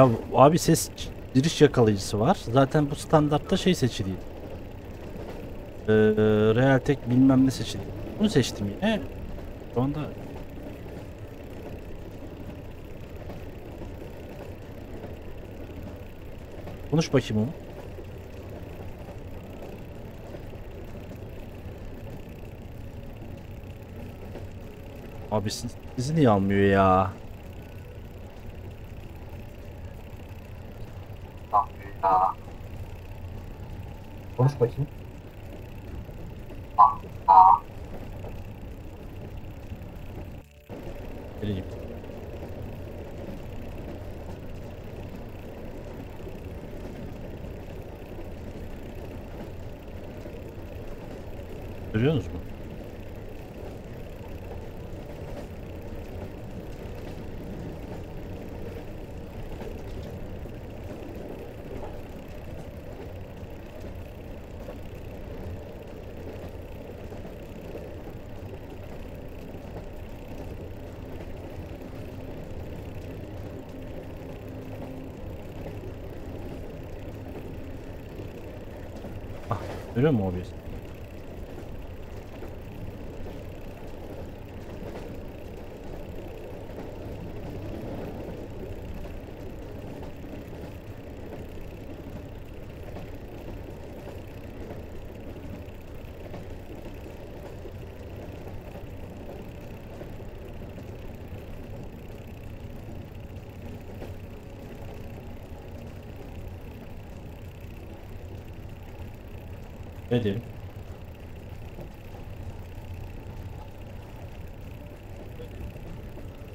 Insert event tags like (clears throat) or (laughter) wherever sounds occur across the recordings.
Ya abi ses giriş yakalayıcısı var. Zaten bu standartta şey seçiliydi. Ee, Realtek bilmem ne seçili. Bunu seçtim yine. Şu anda Konuş bakayım onu. Abi siz, sizi niye almıyor ya? Konuş bakayım. Geleyim. Görüyorsunuz mu? Ah, görüyor musun OBS? Ne diyeyim?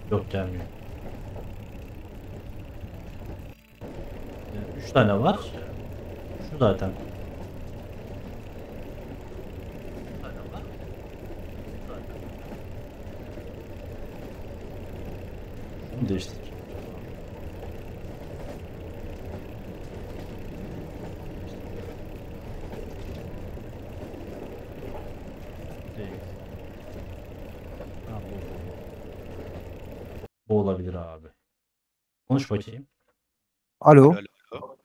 Yok gelmiyor. Ee, Üç tane var. Şu zaten. Üç tane var. Şu zaten. Şunu değiştir. Değil. Ha, bu, bu, bu. Bu olabilir abi. Konuş bakayım. Alo. Alo.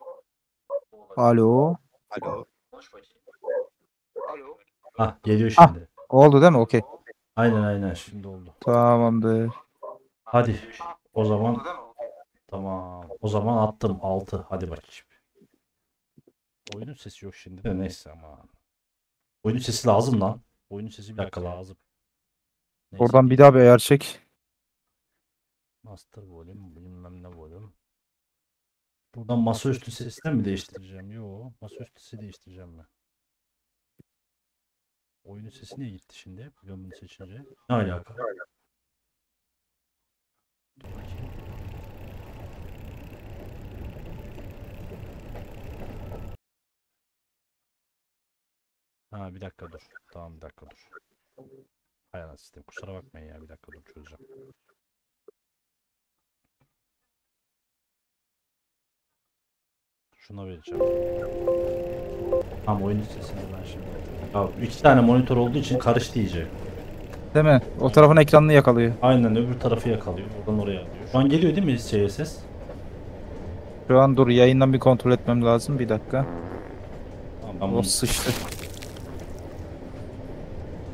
Alo. Alo. Bakayım. Ha geliyor Ah. şimdi. Oldu değil mi? Okey. Aynen aynen şimdi oldu. Tamamdır. Hadi o zaman tamam. O zaman attım 6. Hadi bakayım. Oyunun sesi yok şimdi de neyse ama. Oyunun sesi lazım lan. Oyunun sesi bir dakika lazım. Neyse. Oradan bir daha bir ayar çek. Master volume bilmem ne volume. Buradan masaüstü sesini mi değiştireceğim? Yo, masaüstü sesi değiştireceğim ben. Oyunun sesi niye gitti şimdi? Bunu seçince. Ne alaka? Dur bakayım. Ha bir dakika dur. Tamam bir dakika dur. Hay anasını sistem. Kusura bakmayın ya bir dakika dur çözeceğim. Şuna vereceğim. Tamam oyunun sesini ben şimdi. Ya iki tane monitör olduğu için karıştı iyice. Değil mi? O tarafın ekranını yakalıyor. Aynen öbür tarafı yakalıyor. Oradan oraya alıyor. Şu an geliyor değil mi şey ses? Şu an dur yayından bir kontrol etmem lazım. Bir dakika. Tamam O sıçtı.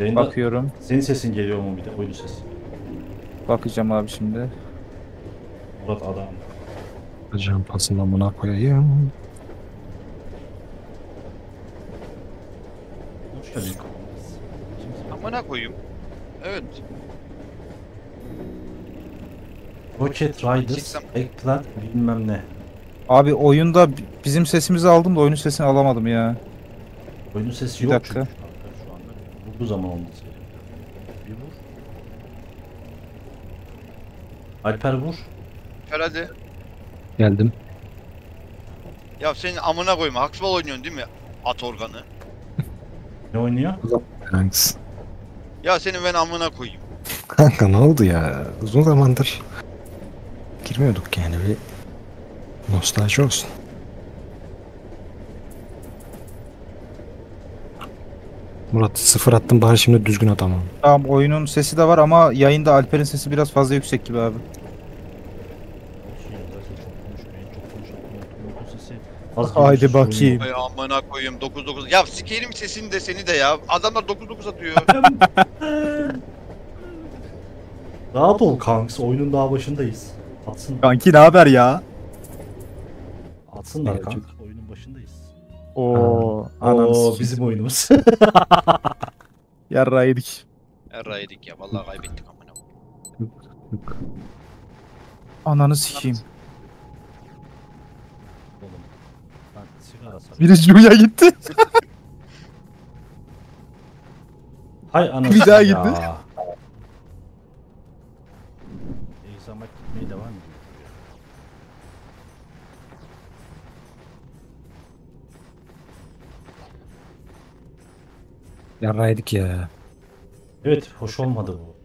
yayında Bakıyorum. senin sesin geliyor mu bir de oyun sesi? Bakacağım abi şimdi. Murat adam. Hocam pasını amına koyayım. Geldin. Amına koyayım. Evet. Rocket Riders. Eggplant bilmem ne. Abi oyunda bi- bizim sesimizi aldım da oyunun sesini alamadım ya. Oyunun sesi Bir yok dakika. çünkü şu anda. Bu, bu zaman olması gerekiyor. Bir vur. Alper vur. Herhalde. Geldim. Ya senin amına koyma. Haksbal oynuyorsun değil mi? At organı. (laughs) Ne oynuyor? Thanks. Ya senin ben amına koyayım. Kanka ne oldu ya? Uzun zamandır girmiyorduk yani bir nostalji olsun. Murat sıfır attım bari şimdi düzgün atamam. Tamam oyunun sesi de var ama yayında Alper'in sesi biraz fazla yüksek gibi abi. Olsun ya, zaten çok konuşmayın, çok Az Haydi bakayım. Ay amına koyayım 9-9. Ya sikerim sesini de seni de ya. Adamlar 9-9 atıyor. (laughs) Rahat ol kanks. Oyunun daha başındayız. Atsın, Kanki ne haber ya? atsınlar Evet, kank. Oyunun başındayız. Oo, Oo bizim oyunumuz. (laughs) Yarra yedik. Erra yedik ya. Vallahi kaybettik amına. Ananı sikeyim. Birisi Juya gitti. (laughs) Hay anasını Bir daha gitti. Egzamak gitmeye devam ediyor. Yarraydık ya. Evet hoş olmadı bu.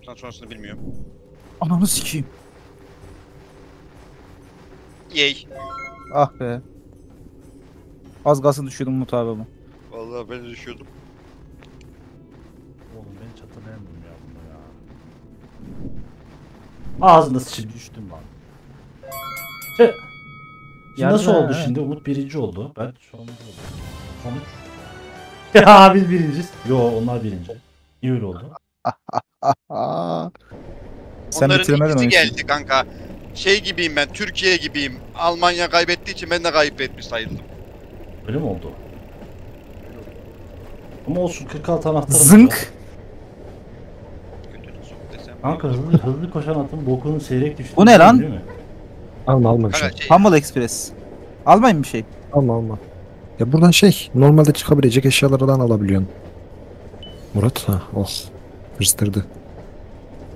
Bundan sonrasını bilmiyorum. Ananı sikeyim. Yey. Ah be. Az kalsın düşüyordum Umut abi bu. Vallahi ben de düşüyordum. Oğlum ben hatırlayamıyorum ya bunu ya. Ağzına sıçayım düştüm lan. Şimdi Yani nasıl ha, oldu ha. şimdi? Umut birinci oldu. Ben sonuncu oldum. Sonuç. (laughs) Ya biz birinciyiz. Yo onlar birinci. Öyle oldu? Aa. Sen Onların bitiremedin ikisi geldi kanka. Şey gibiyim ben, Türkiye gibiyim. Almanya kaybettiği için ben de kaybetmiş sayıldım. Öyle mi oldu? Ama olsun 46 anahtarım. Zınk. Götünü sok desem. Kanka hızlı, hızlı koşan atın bokunun seyrek düştüğü Bu ne lan? Değil mi? Alma alma bir şey. Şey, Humble Express. Almayın bir şey. Alma alma. Ya buradan şey normalde çıkabilecek eşyalardan alabiliyorsun. Murat ha oh. Hırstırdı.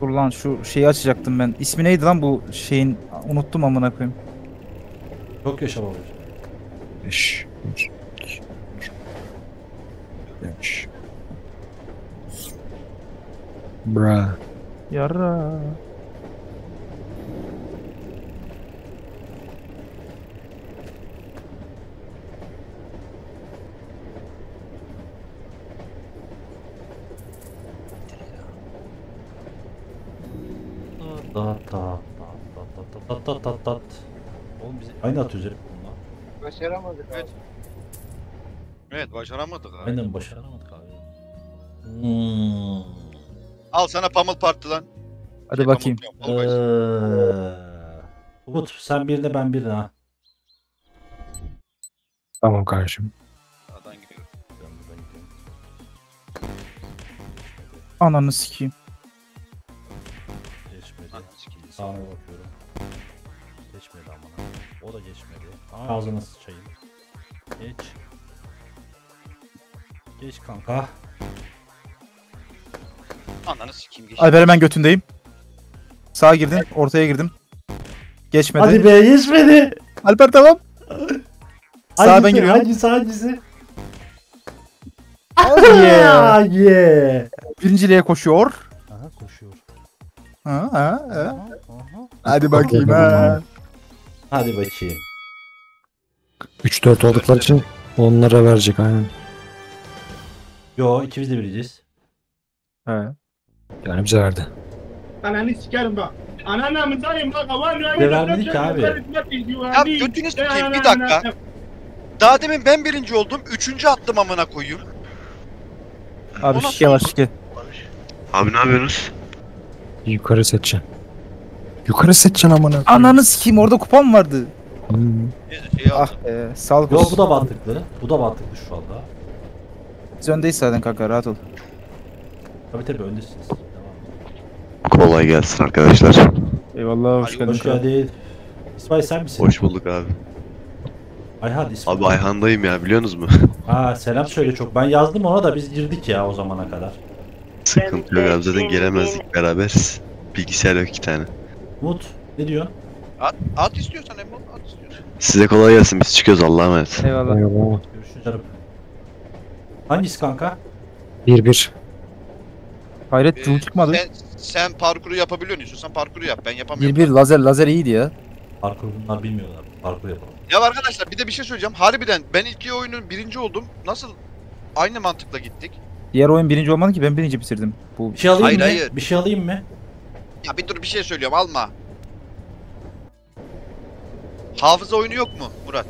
Dur lan şu şeyi açacaktım ben. İsmi neydi lan bu şeyin? Unuttum amına koyayım. Çok yaşa babacığım. Bir, iki, üç, beş. Bra. Yara. Tat tat tat tat tat tat tat tat. Oğlum bize aynı at üzeri. Başaramadık. Evet evet başaramadık abi. Aynen başaramadık abi. Hmm. Al sana Pummel Party lan. Hadi Şey, bakayım. Yok, Guys. Eee. Umut sen birine ben birine ha. Tamam kardeşim. Sağdan gidiyorum. Ananı sikeyim. Geçmedi. Ananı sikeyim. Sağına bakıyorum. Geçmedi amına. O da geçmedi. Ağzına sıçayım. Geç. Geç kanka. Ananı sikeyim geç. Alper hemen götündeyim. Sağa girdim. Ortaya girdim. Geçmedi. Hadi be geçmedi. Alper tamam. Sağa ben giriyorum. Hangisi hangisi? Oh yeah. Ah, yeah. Birinciliğe koşuyor. Aha koşuyor. Ha, ha, ha. Aha, aha. Hadi bakayım ha. Hadi bakayım. 3-4 oldukları için onlara verecek aynen. Yo ikimiz de bileceğiz. Ha. Yani bize verdi. Ananı sikerim bak. Ananı mıtayım bak. Aman De vermedik abi. Ya götünü sikeyim bir dakika. Daha demin ben birinci oldum. Üçüncü attım amına koyayım. Abi şike yavaş şike. Abi ne yapıyorsunuz? Yukarı seçeceksin. Yukarı seçeceksin amına. koyayım. Ananı sikeyim orada kupon vardı. Hmm. Şey. Ah be sağlık Yo olsun. bu da mantıklı. Bu da mantıklı şu anda. Biz öndeyiz zaten kanka rahat ol. Tabi tabi öndesiniz. Tamam. Kolay gelsin arkadaşlar. Eyvallah hoş geldin. Hoş kral. geldin. İsmail sen misin? Hoş bulduk abi. Ayhan İsmail. Abi Ayhan'dayım ya biliyorsunuz mu? Ha selam söyle çok. Ben yazdım ona da biz girdik ya o zamana kadar. Sıkıntı yok abi zaten gelemezdik beraber. Bilgisayar yok iki tane. Umut ne diyorsun? At, at istiyorsan Emre at istiyorsan. Size kolay gelsin biz çıkıyoruz Allah'a emanet. Eyvallah. Eyvallah. Görüşürüz canım. Hangisi kanka? 1-1. Hayret Ee, çıkmadı. Sen, sen parkuru yapabiliyorsun istiyorsan parkuru yap. Ben yapamıyorum. 1-1 lazer lazer iyiydi ya. Parkur bunlar bilmiyorlar. Parkur yapalım. Ya arkadaşlar bir de bir şey söyleyeceğim. Harbiden ben ilk oyunun birinci oldum. Nasıl aynı mantıkla gittik? Diğer oyun birinci olmadı ki ben birinci bitirdim. Bu Bir şey alayım Hayır, mı? hayır. Bir şey alayım mı? Ya bir dur bir şey söylüyorum alma. Hafıza oyunu yok mu Murat?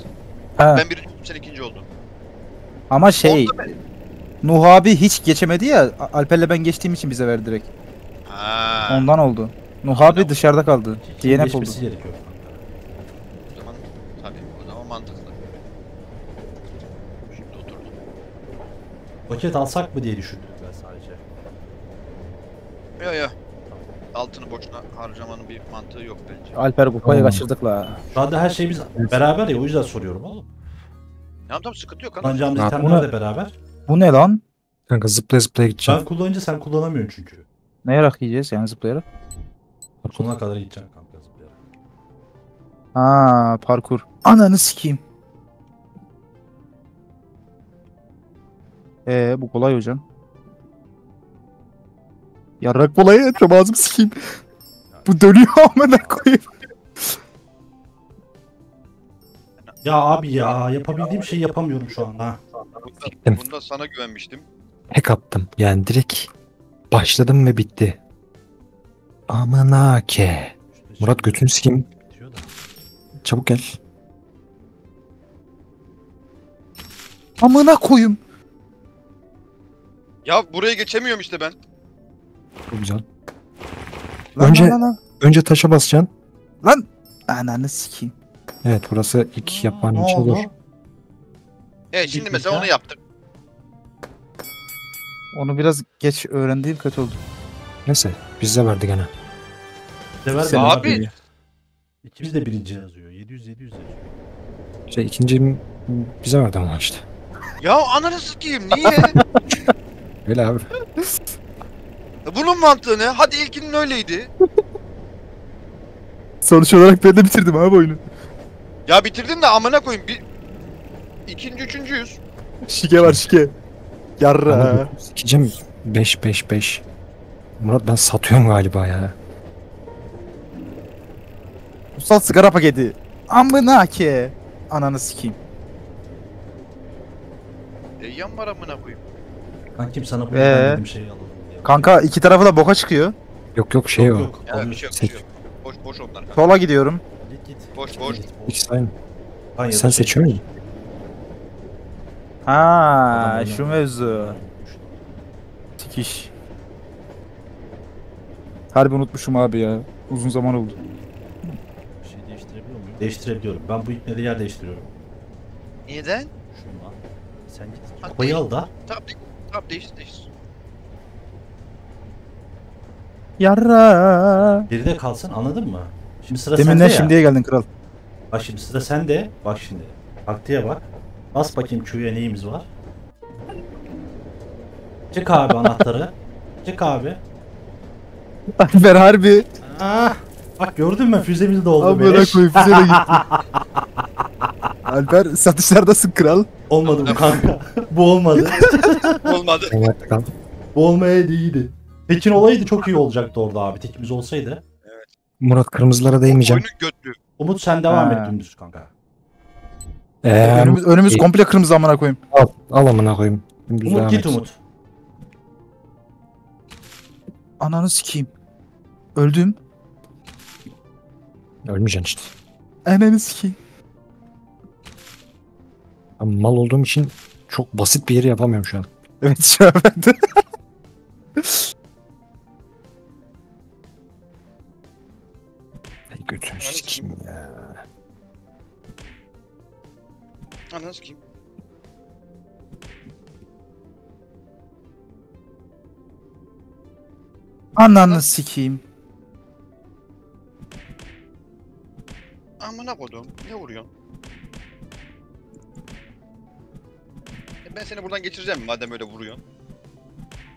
Ha, Ben birinci oldum sen ikinci oldun. ama şey Onda ben- Nuh abi hiç geçemedi ya Alper'le ben geçtiğim için bize verdi direkt. Ha. Ondan oldu. Nuh abi dışarıda kaldı. DNF oldu. Geçmesi gerekiyor. O zaman tabii o zaman mantıklı. Şimdi oturdum. Paket alsak mı diye düşündüm ben sadece. Yo yo. Altını boşuna harcamanın bir mantığı yok bence. Alper kupayı Tamam. kaçırdık la. Şu anda her şeyimiz beraber ya o yüzden soruyorum oğlum. Tamam tamam sıkıntı yok. kanka. Kullanacağımız itemler bunu- de beraber. Bu ne lan? Kanka zıplaya zıplaya gideceğim. Ben kullanınca sen kullanamıyorsun çünkü. Ne yarak yiyeceğiz yani zıplayarak? Sonuna kadar gideceksin kanka zıplayarak. Ha parkur. Ananı sikeyim. Ee bu kolay hocam. Yarrak kolay etme ağzımı sikeyim. Bu dönüyor (laughs) amına koyayım. Ya abi ya yapabildiğim şeyi yapamıyorum şu anda. Bunda, bunda sana güvenmiştim. Hack attım. Yani direkt başladım ve bitti. Amına ke. Murat götünü sikeyim. da. Çabuk gel. Amına koyayım. Ya buraya geçemiyorum işte ben. Çok güzel. Lan, Önce- lan, lan, Önce taşa basacaksın. lan. Ananı sikeyim. Evet burası ilk yapan Ne için oldu? zor. Evet şimdi mesela onu yaptık. Onu biraz geç öğrendiğim kötü oldu. Neyse bize verdi gene. Sen beni abi. abi. İkimiz de birinci yazıyor. 700 700 yazıyor. Şey ikinci bize verdi ama işte. Ya ananı sikeyim niye? (laughs) Öyle abi. Bunun mantığı ne? Hadi ilkinin öyleydi. Sonuç olarak ben de bitirdim abi oyunu. Ya bitirdin de amına koyayım. Bir... İkinci, üçüncüyüz. Şike var şike. Yarra. Sikeceğim 5 5 5. Murat ben satıyorum galiba ya. Kutsal sigara paketi. Amına ke. Ananı sikeyim. Eyyam var amına koyayım. Kankim sana bu Ee? şeyi alalım diye. Kanka iki tarafı da boka çıkıyor. Yok yok şey yok yok. Ya bir şey yok, bir şey yok. Boş boş onlar. kanka. Sola gidiyorum. Git git. Boş, Git, boş. git, İkisi aynı. Da Sen şey- seçiyor musun? Ha şu mevzu. Sikiş. Harbi unutmuşum abi ya. Uzun zaman oldu. Bir şey değiştirebiliyor muyum? Değiştirebiliyorum. Ben bu ipleri yer değiştiriyorum. Neden? Şundan. Sen git. Hadi. Kupayı al da. Tamam, de- tamam değiştir değiştir. Yarra. Geride kalsın anladın mı? Şimdi sıra Deminden sende ya. şimdiye geldin kral. Bak şimdi sıra sende. Bak şimdi. Taktiğe bak. Bas bakayım Q'ya neyimiz var. Çık abi anahtarı. Çık abi. Alper harbi. Ah, bak gördün mü füzemiz de oldu Amına beleş. koyayım bize de gitti. (laughs) Alper satışlardasın kral. Olmadı bu kanka. bu olmadı. (laughs) Olmadı. Bu olmaya değildi. Tekin olaydı çok iyi olacaktı orada abi. Tekimiz olsaydı. Murat kırmızılara değmeyeceğim. Oyunun götlü. Umut sen devam Ha. et dümdüz kanka. Ee, önümüz, önümüz iyi. komple kırmızı amına koyayım. al, al amına koyayım. Dümdüz Umut git. Umut. Ananı sikeyim. Öldüm. Ölmeyeceksin işte. Ananı sikeyim. Ben mal olduğum için çok basit bir yeri yapamıyorum şu an. Evet şu an ben de. Götünü sikeyim ya. Ananı sikeyim. Ananı sikeyim. Amına kodum. Ne vuruyorsun? E ben seni buradan geçireceğim madem öyle vuruyorsun.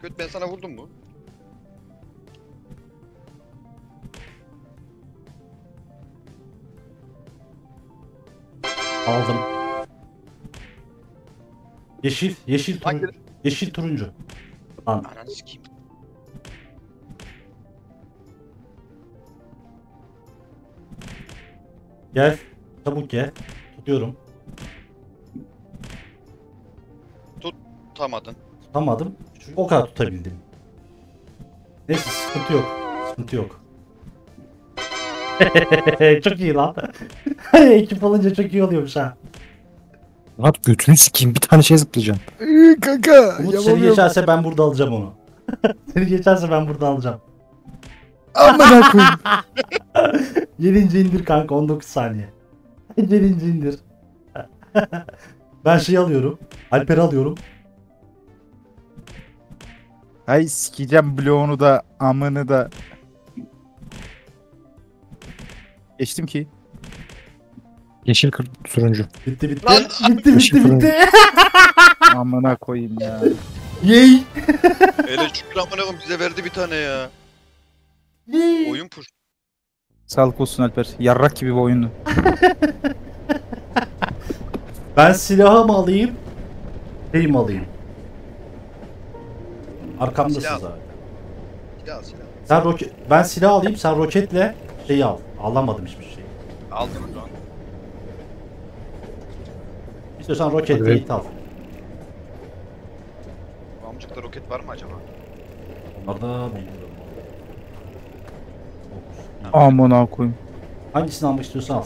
Göt ben sana vurdum mu? Aldım. Yeşil, yeşil Hangi- turuncu. Yeşil turuncu. Lan Ananı sikeyim. gel. Çabuk gel. Tutuyorum. Tutamadın. Tutamadım. Çünkü o kadar tutabildim. Neyse sıkıntı yok. Sıkıntı yok. (laughs) Çok iyi lan. (laughs) Ekip olunca çok iyi oluyormuş ha. Murat götünü sikeyim bir tane şey zıplayacaksın. Iıı, kanka Umut seni geçerse ben burada alacağım onu. (laughs) seni geçerse ben burada alacağım. Amına koyayım. (laughs) Yedinci indir kanka 19 saniye. (laughs) Yedinci indir. ben şey alıyorum. Alper'i alıyorum. Ay sikeceğim bloğunu da amını da. Geçtim ki. Yeşil kır turuncu. Bitti bitti. Lan- bitti bitti bitti. (laughs) Amına koyayım ya. Yey. Hele şükür amına koyayım bize verdi bir tane ya. Yey. Oyun push. Sağlık olsun Alper. Yarrak gibi bir oyundu. (laughs) Ben silahı mı alayım? Şey mi alayım? Arkamdasın Silah. zaten. Silah silah. Sen roket, ben silah alayım, sen roketle şeyi al. Alamadım hiçbir şey. Aldım şu an. İstiyorsan roketle Hadi. it al. Bu amcıkta roket var mı acaba? Onlarda bilmiyorum. Amına koyayım. Hangisini almak istiyorsan al.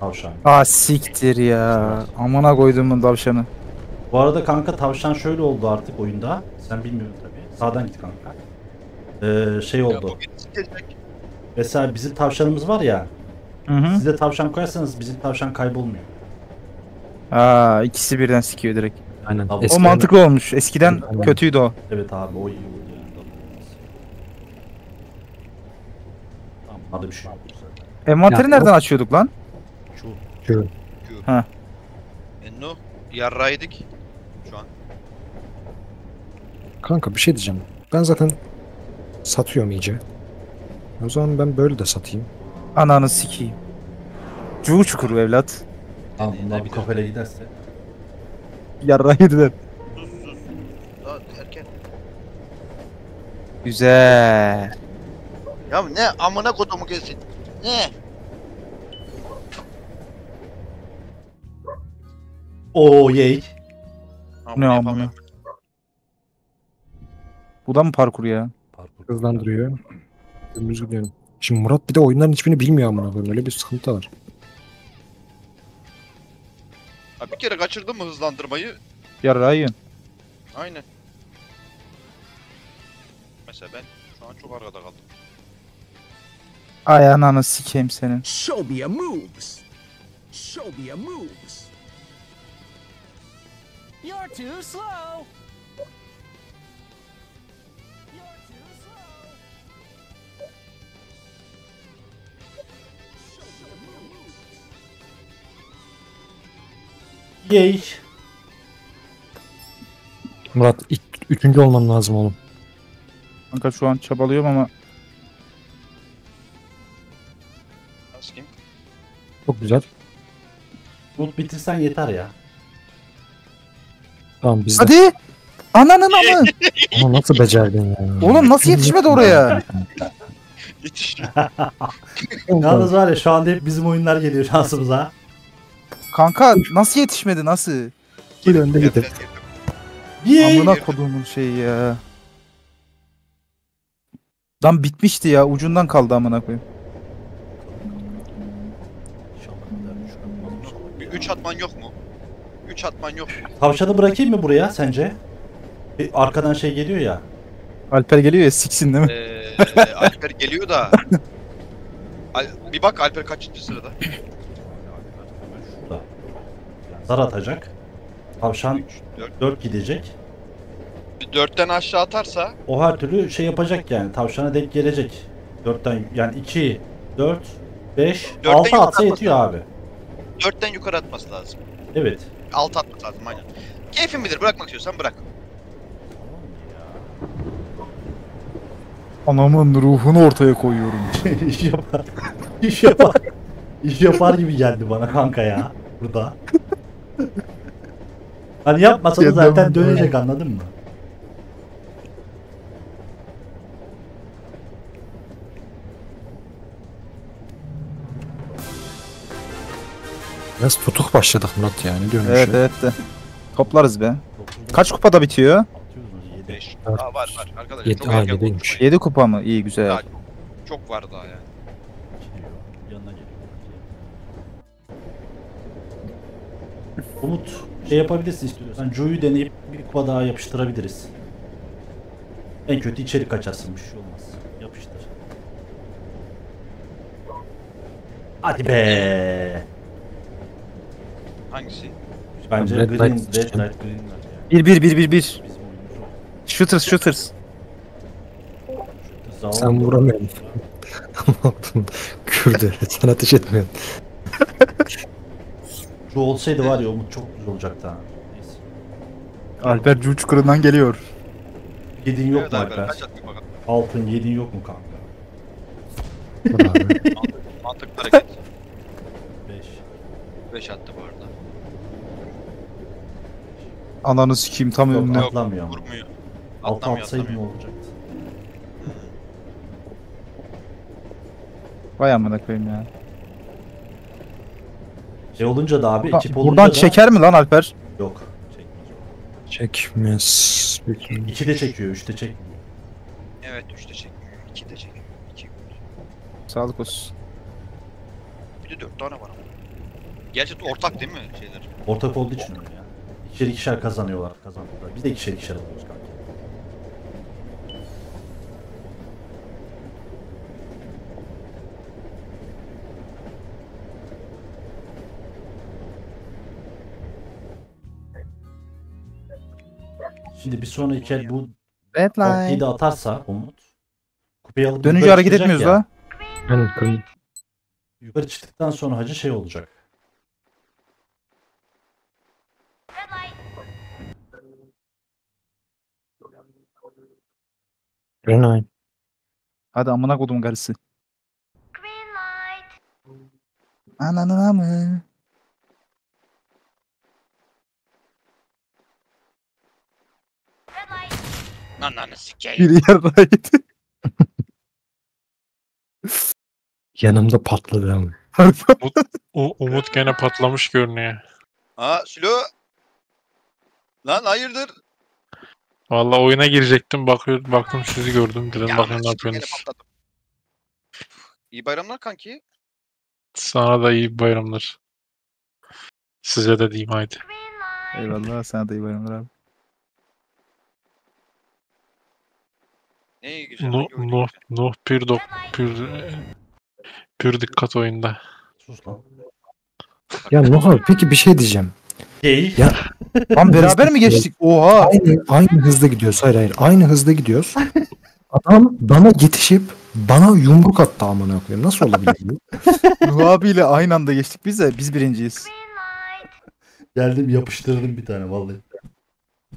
Tavşan. Aa siktir ya. Amına koyduğumun tavşanı. Bu arada kanka tavşan şöyle oldu artık oyunda. Sen bilmiyorsun tabii. Sağdan git kanka. Ee, şey oldu. Mesela bizim tavşanımız var ya. Hı hı. Siz de tavşan koyarsanız bizim tavşan kaybolmuyor. Aa ikisi birden sikiyor direkt. Aynen. Tamam. O mantıklı olmuş. Eskiden Aynen. kötüydü o. Evet abi o iyi oldu yani. Tamam hadi bir şey yok. Envanteri Ya, nereden açıyorduk lan? Şu Şu. Enno yarraydık. Şu an. Kanka bir şey diyeceğim. Ben zaten satıyorum iyice. O zaman ben böyle de satayım. Ananı sikeyim. Cuğu çukuru evlat. Tamam bunlar bu kafele giderse. Yarrağı yediler. Sus sus. Daha erken. Güzel. Ya ne amına kodumu kesin. Ne? Oo yey. Ne amına? Bu da mı parkur ya? Parkur. Hızlandırıyor. Dümdüz gidiyorum. Şimdi Murat bir de oyunların hiçbirini bilmiyor amına koyayım. Öyle bir sıkıntı var. Ha, bir kere kaçırdın mı hızlandırmayı? Yarrağı yiyin. Aynen. Mesela ben şu an çok arkada kaldım. Ay ananı sikeyim senin. Show me your moves. Show me your moves. You're too slow. Yey. Murat ilk, üçüncü olman lazım oğlum. Kanka şu an çabalıyorum ama kim? Çok güzel. Bulut bitirsen yeter ya. Tamam biz de. Hadi! Ananın amı! Ama nasıl becerdin ya? Oğlum nasıl yetişmedi oraya? (laughs) Yetiş. Yalnız var ya şu anda hep bizim oyunlar geliyor şansımıza. Kanka nasıl yetişmedi nasıl? Gel önde. Yey. Amına koduğumun şeyi ya. Lan bitmişti ya ucundan kaldı amına koyayım. Bir üç atman yok mu? Üç atman yok mu? Tavşanı bırakayım mı buraya sence? Bir arkadan şey geliyor ya. Alper geliyor ya siksin değil mi? Ee, Alper geliyor da. (laughs) Al- bir bak Alper kaçıncı sırada? Zar atacak. Tavşan 3, 4. 4 gidecek. Bir dörtten aşağı atarsa O her türlü şey yapacak yani. Tavşana denk gelecek. 4'ten yani 2, 4, 5, Dörtten 6 yukarı atsa yetiyor abi. dörtten yukarı atması lazım. Evet. Altı atması lazım aynen. Keyfin bilir bırakmak istiyorsan bırak. Anamın ruhunu ortaya koyuyorum. (laughs) İş yapar. İş yapar. İş yapar gibi geldi bana kanka ya. Burada. Hani yapmasa da zaten dönecek anladın mı? Biraz tutuk başladık Murat ya. Ne diyorsun Evet evet de. Toplarız be. Kaç kupada bitiyor? Aa, var var arkadaşlar. Yedi- çok aa, erken yediymiş. konuşmayın. 7 kupa mı? İyi güzel. Ya, Çok var daha yani. Umut şey yapabilirsin istiyorsan. Joe'yu deneyip bir kupa daha yapıştırabiliriz. En kötü içeri kaçarsın bir şey olmaz. Yapıştır. Hadi be. Hangisi? Bence Red Green, Light Red. Light Green var ya. 1 1 1 1 1. Bizim oyunumuz o. Shooters shooters. Zavallı Sen vuramıyorsun. (laughs) Kürdü. Sen ateş etmiyorsun. (laughs) Joe olsaydı var ya Umut çok güzel olacaktı ha. Neyse. Alper Cu çukurundan geliyor. Yedin yok mu Alper? kaç attık bakalım. Altın yedin yok mu kanka? Bravo. (laughs) Mantıklı hareket. 5. 5 attı bu arada. Ananı sikeyim tam Yok önüne. Yok, atlamıyor ama. Vurmuyor. Altı Atlamıyor atsaydın ne atlamıyor. olacaktı? Vay amına koyayım ya. Şey olunca da abi ekip olunca Buradan da... çeker mi lan Alper? Yok. Çekmez. 2 de çekiyor, 3 de çekmiyor. Evet 3 de çekmiyor. 2 de çekmiyor. 2 Sağlık olsun. Bir de 4 tane var ama. Gerçi ortak değil mi şeyler? Ortak olduğu için öyle ya. İkişer ikişer kazanıyorlar kazandılar. Biz de ikişer ikişer alıyoruz Şimdi bir sonraki el bu Red Ortayı da atarsa Umut. Kupayı alıp Dönünce yukarı hareket çıkacak etmiyoruz ya. la. Aynen kırmızı. Yukarı çıktıktan sonra hacı şey olacak. Renay. Hadi amına kodum karısı. Ananı mı? Ananı sikeyim. Bir yarraydı. Yanımda patladı ama. U- Umut gene patlamış görünüyor. Aa Sülo. Lan hayırdır? Vallahi oyuna girecektim bakıyor baktım sizi gördüm dedim Ya, bakın ne sikeyim, gene yapıyorsunuz. patladım. İyi bayramlar kanki. Sana da iyi bayramlar. Size de diyeyim haydi. Eyvallah sana da iyi bayramlar abi. Ne güzel. No, güzel? no pür dok pür pür dikkat oyunda. Sus lan. Ya Nuh peki bir şey diyeceğim. Gay. Ya (laughs) Lan beraber mi geçtik? Oha. aynı, aynı hızda gidiyoruz. Hayır hayır. Aynı hızda gidiyoruz. Adam bana yetişip bana yumruk attı amına koyayım. Nasıl olabilir bu? (laughs) Ruh abiyle aynı anda geçtik biz de biz birinciyiz. Geldim yapıştırdım bir tane vallahi.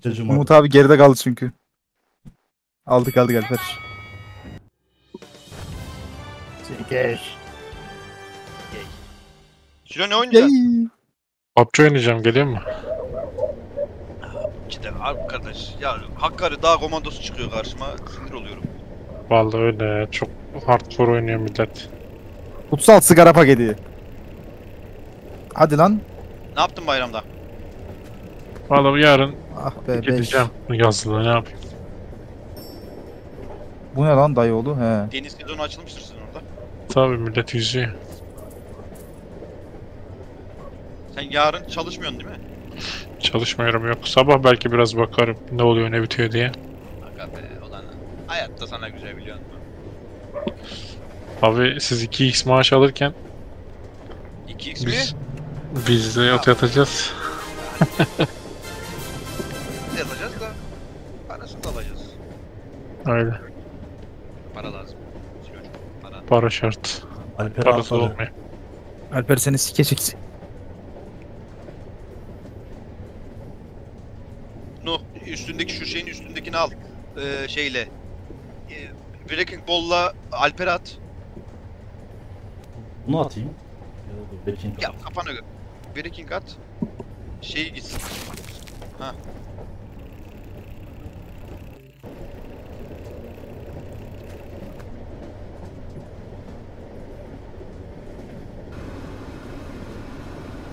Çocuğum Umut abi geride kaldı çünkü. Aldık aldık Alper. Sülo ne oynayacaksın? PUBG oynayacağım geliyor mu? Cidden arkadaş. Ya Hakkari dağ komandosu çıkıyor karşıma. Sinir oluyorum. Vallahi öyle çok hardcore oynuyor millet. Kutsal sigara paketi. Hadi lan. Ne yaptın bayramda? Vallahi yarın Ah be beş. gideceğim yazılı ne yapayım. Bu ne lan dayıoğlu? He. Deniz sezonu açılmıştır sizin orada. Tabii millet yüzüyor. Sen yarın çalışmıyorsun değil mi? Çalışmıyorum yok. Sabah belki biraz bakarım ne oluyor ne bitiyor diye. Aga be olan hayatta sana güzel biliyor musun? Abi siz 2x maaş alırken 2x mi? biz biz de yat yatacağız. (laughs) Yazacağız da parasını da alacağız. Öyle. Para şart. Alper Parası atladı. olmuyor. Alper seni sike çekti. Nuh üstündeki şu şeyin üstündekini al. Ee, şeyle. Ee, Breaking Ball'la Alper at. Bunu atayım. Ya kafana göre. Breaking at. Şey gitsin. Ha.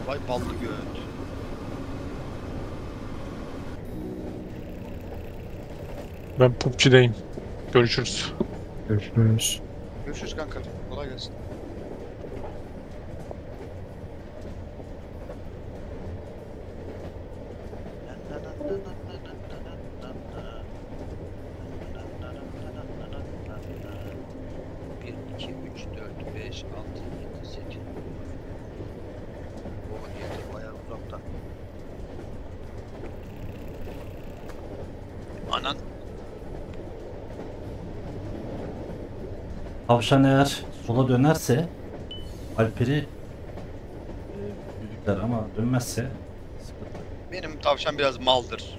Vay ballı göt. Ben PUBG'deyim. Görüşürüz. Görüşürüz. Görüşürüz kanka. Kolay gelsin. Bir, iki, üç, dört, beş, altı, yedi, sekiz. O niyeti bayağı uzakta. Anan Tavşan eğer sola dönerse Alper'i e, düdükler ama dönmezse sıkıntı. Benim tavşan biraz maldır.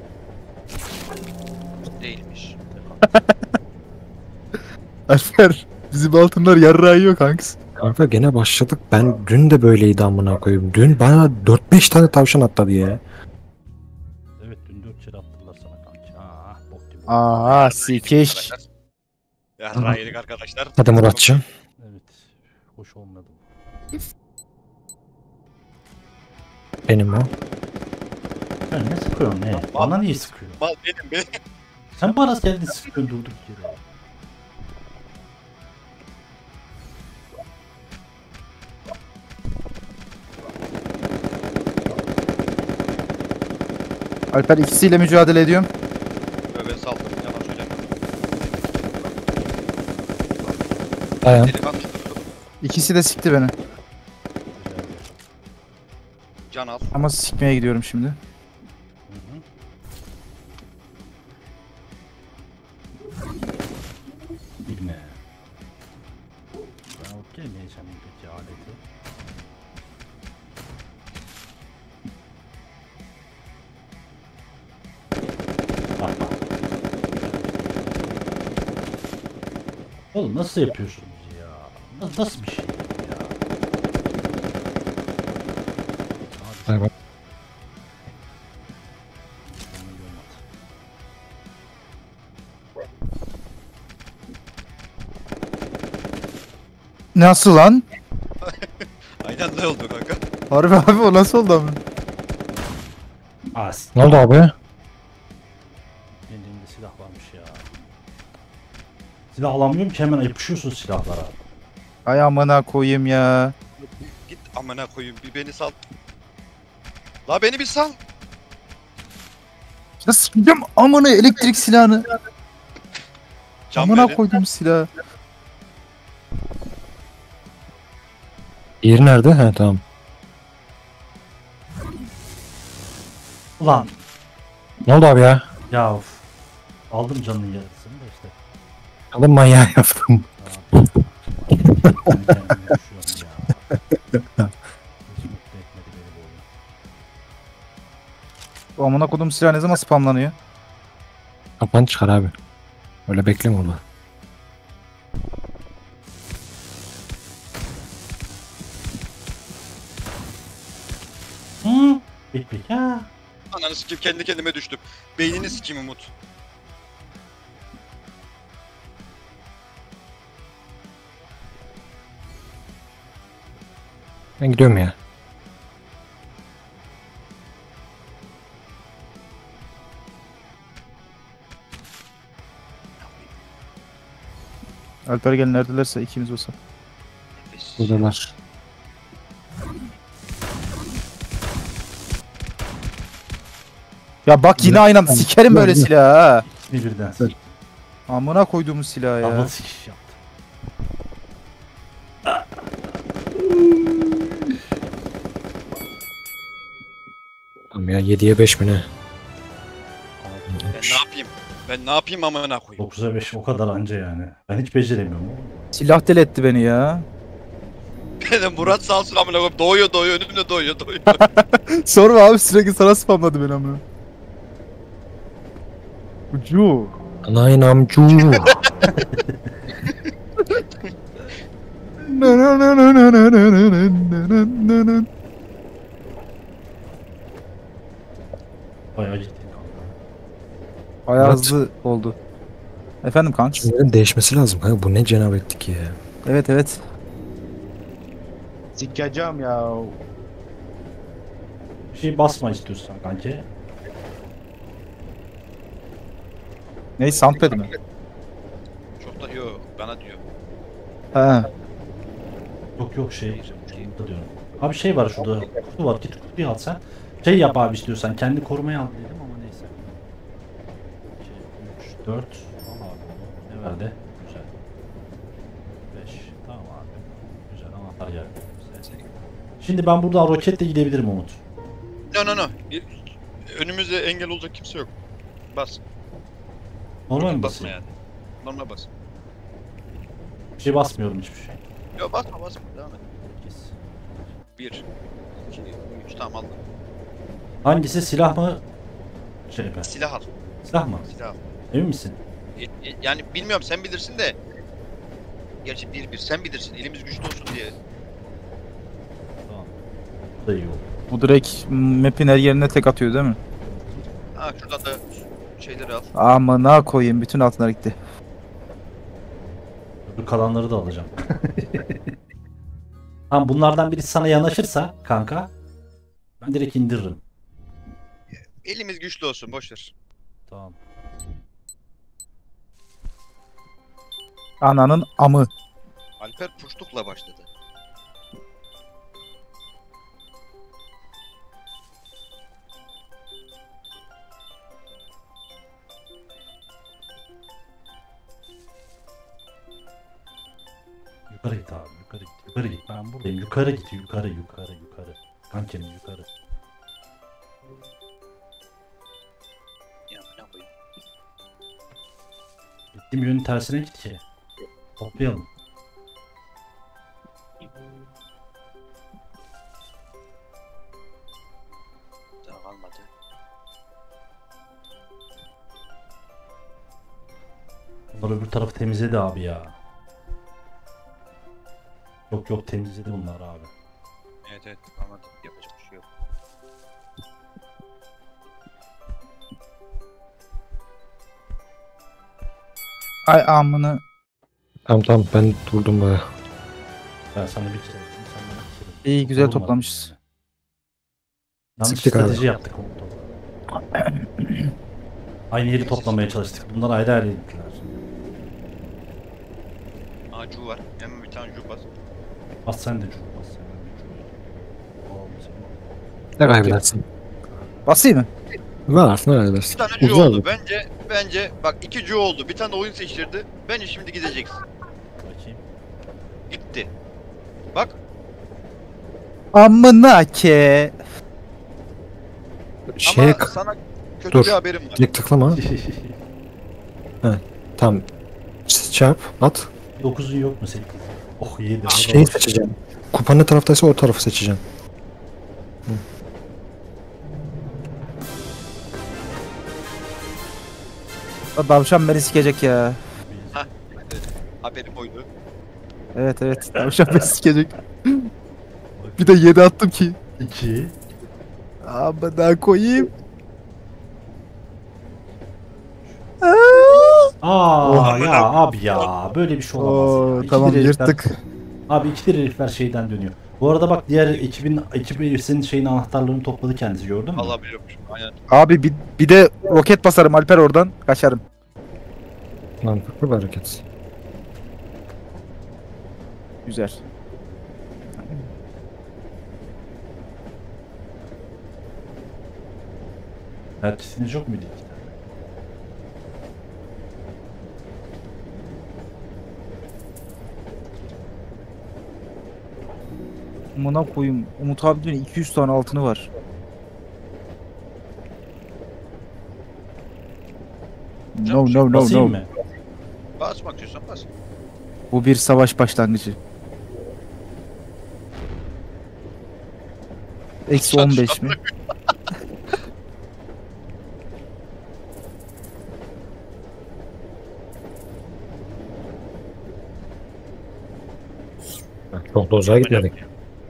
değilmiş. (laughs) Alper bizim altınlar yarrağı yok kanks. Kanka gene başladık. Ben dün de böyleydi amına koyayım. Dün bana 4-5 tane tavşan atladı ya. Evet dün 4 kere attılar sana kanki. Aa bok gibi. Aa sikeş. Ya raylık arkadaşlar. Hadi Muratçım. Evet. Hoş olmadı. Benim o. Sen ne sıkıyorsun ne? Bana niye sıkıyorsun? Mal benim benim. Sen bana geldin sıkıyorsun durduk yere. Alper ikisiyle mücadele ediyorum. Dayan. İkisi de sikti beni. can al. Ama sikmeye gidiyorum şimdi. Hı hı. İbne. Ben alıp gelmeyeceğim peki aleti. Bak bak. Oğlum nasıl yapıyorsunuz ya? Na- Nasıl bir şey ya? Hadi. Bay. Nasıl lan? (laughs) Aynen ne oldu kanka? Harbi abi o nasıl oldu ama? As. Ne oldu abi? Elimde silah varmış ya. Silah alamıyorum ki hemen yapışıyorsun silahlara. Ay amına koyayım ya. Git amına koyayım bir beni sal. La beni bir sal. Ya sikeceğim amına elektrik silahını. Can amına verin. koydum silahı. Yeri nerede? He tamam. Ulan Ne oldu abi ya? ya of. Aldım canının yarısını da işte. Alın manyağı yaptım. Kendi kendime yaşıyorum ya. Hiç mutlu etmedi beni bu amına koydum silah ne zaman spamlanıyor? Kafanı çıkar abi. Öyle bekleme onu. Hı? Bek bek ha. Ananı sikeyim kendi kendime düştüm. Beynini sikeyim Umut. Ben gidiyorum ya. Alper gel neredelerse ikimiz olsa. Nefes. Buradalar. Ya bak yine aynı anda sikerim böyle silahı ha. Birden. Amına koyduğumuz silahı ya. Double sikiş 7'ye 5 mi ne? Ben ne yapayım? Ben ne yapayım amına koyayım? 9'a 5 o kadar anca yani. Ben hiç beceremiyorum. Silah del etti beni ya. Benim Murat sağ olsun amına koyayım. Doğuyor doğuyor önümde doğuyor doğuyor. Sorma abi sürekli sana spamladı beni amına. Ucu. Anayın amcu. Bayağı ciddi. Bayağı Murat. hızlı oldu. Efendim kanka? Bunların değişmesi lazım kanka. Bu ne cenabetlik ya. Evet evet. Sikeceğim ya. Bir şey basma istiyorsan kanki. Ne soundpad mi? Çok da yok bana diyor. Ha. Yok yok şey. Burada diyorum. Abi şey var şurada. Kutu var. Git kutuyu al sen. Şey yap abi istiyorsan. Kendi korumaya al dedim ama neyse. 2, 3, 4. Al abi onu. Ne verdi? Güzel. 5. Tamam abi. Güzel anahtar geldi. Şimdi ben buradan roketle gidebilirim Umut. No no no. Önümüzde engel olacak kimse yok. Bas. Normal mi basma yani. Normal bas. Bir şey basmıyorum hiçbir şey. Yok basma basma devam et. Sekiz. 1 2 3 tamam aldım. Hangisi silah mı? Şey be. Silah al. Silah mı? Silah al. Emin misin? E- e- Yani bilmiyorum sen bilirsin de. Gerçi 1 1 sen bilirsin. Elimiz güçlü olsun diye. Tamam. Bu da iyi oldu. Bu direkt map'in her yerine tek atıyor değil mi? Ha şuradan da şeyleri al. Amına koyayım bütün altınlar gitti. Öbür kalanları da alacağım. (laughs) Tamam bunlardan birisi sana yanaşırsa kanka ben direkt indiririm. Elimiz güçlü olsun boş ver. Tamam. Ananın amı. Alper puştukla başladı. Yukarı git abi yukarı git. Yukarı git ben buradayım. Yukarı git yukarı yukarı yukarı. Kankem yukarı. Gittiğim yönün tersine git ki. Toplayalım. Daha kalmadı. Bunlar öbür tarafı temizledi abi ya. Yok yok temizledi bunlar abi. Evet evet kalmadı. Ay amını. Tamam tamam ben durdum baya. Ben sana bir kere. İyi güzel Olmadı toplamışız. Yanlış Sıktık abi. strateji yaptık Umut. Aynı yeri toplamaya çalıştık. Bunlar ayrı ayrı gittiler. Aa cu var. Hemen bir tane cu bas. Bas sen de çok bas sen de sen- Ne kaybedersin? Basayım mı? Yaparsın ne Bir tane cu oldu. Bence bence bak iki cu oldu. Bir tane de oyun seçtirdi. Bence şimdi gideceksin. Bakayım. Gitti. Bak Amına ke. Şeye ama sana kötü Dur. bir haberim var. direkt tıklama. (laughs) Tamam. Ç- Çarp at. 9'un yok mu 8? Oh 7. Şeyi seçeceğim. Kupa ne taraftaysa o tarafı seçeceğim. Davşan beni sikecek ya. Haberim oydu. Evet evet. Davşan beni sikecek. Bir de 7 attım ki. 2. Amına koyayım. Aa Oh. ya abi ya böyle bir şey olamaz. Oo, ya. İkidir tamam herifler- yırttık. Abi ikidir herifler şeyden dönüyor. Bu arada bak diğer ekibin ekibin senin şeyin anahtarlarını topladı kendisi gördün mü? Allah biliyormuş. Aynen. Abi bir, bir de roket basarım Alper oradan. Kaçarım. Mantıklı bir hareket. Güzel. Ertesiniz yok muydu iki Amına koyayım. Umut abi diyor 200 tane altını var. No no no Basayım no. mı? Basmak istiyorsan bas. Bu bir savaş başlangıcı. Eksi 15 mi? (laughs) Çok da uzağa gitmedik.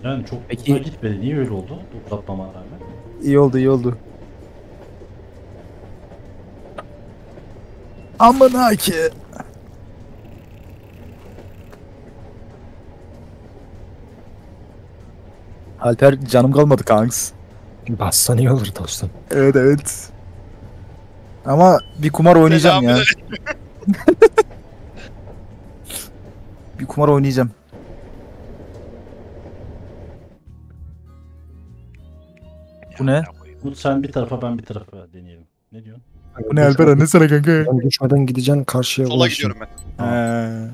Yani çok Peki- uzağa gitmedi. Niye öyle oldu? Uzatmama rağmen. İyi oldu iyi oldu. Amına ki. Alper canım kalmadı kanks. Bassan iyi olur dostum. Evet evet. Ama bir kumar oynayacağım ya. (laughs) Bir kumar oynayacağım. Bu ne? Umut sen bir tarafa ben bir tarafa deneyelim. Ne diyorsun? Bu ne Alper ne sana kanka? Ben düşmeden gideceksin karşıya Sola ulaşın. gidiyorum ben. He.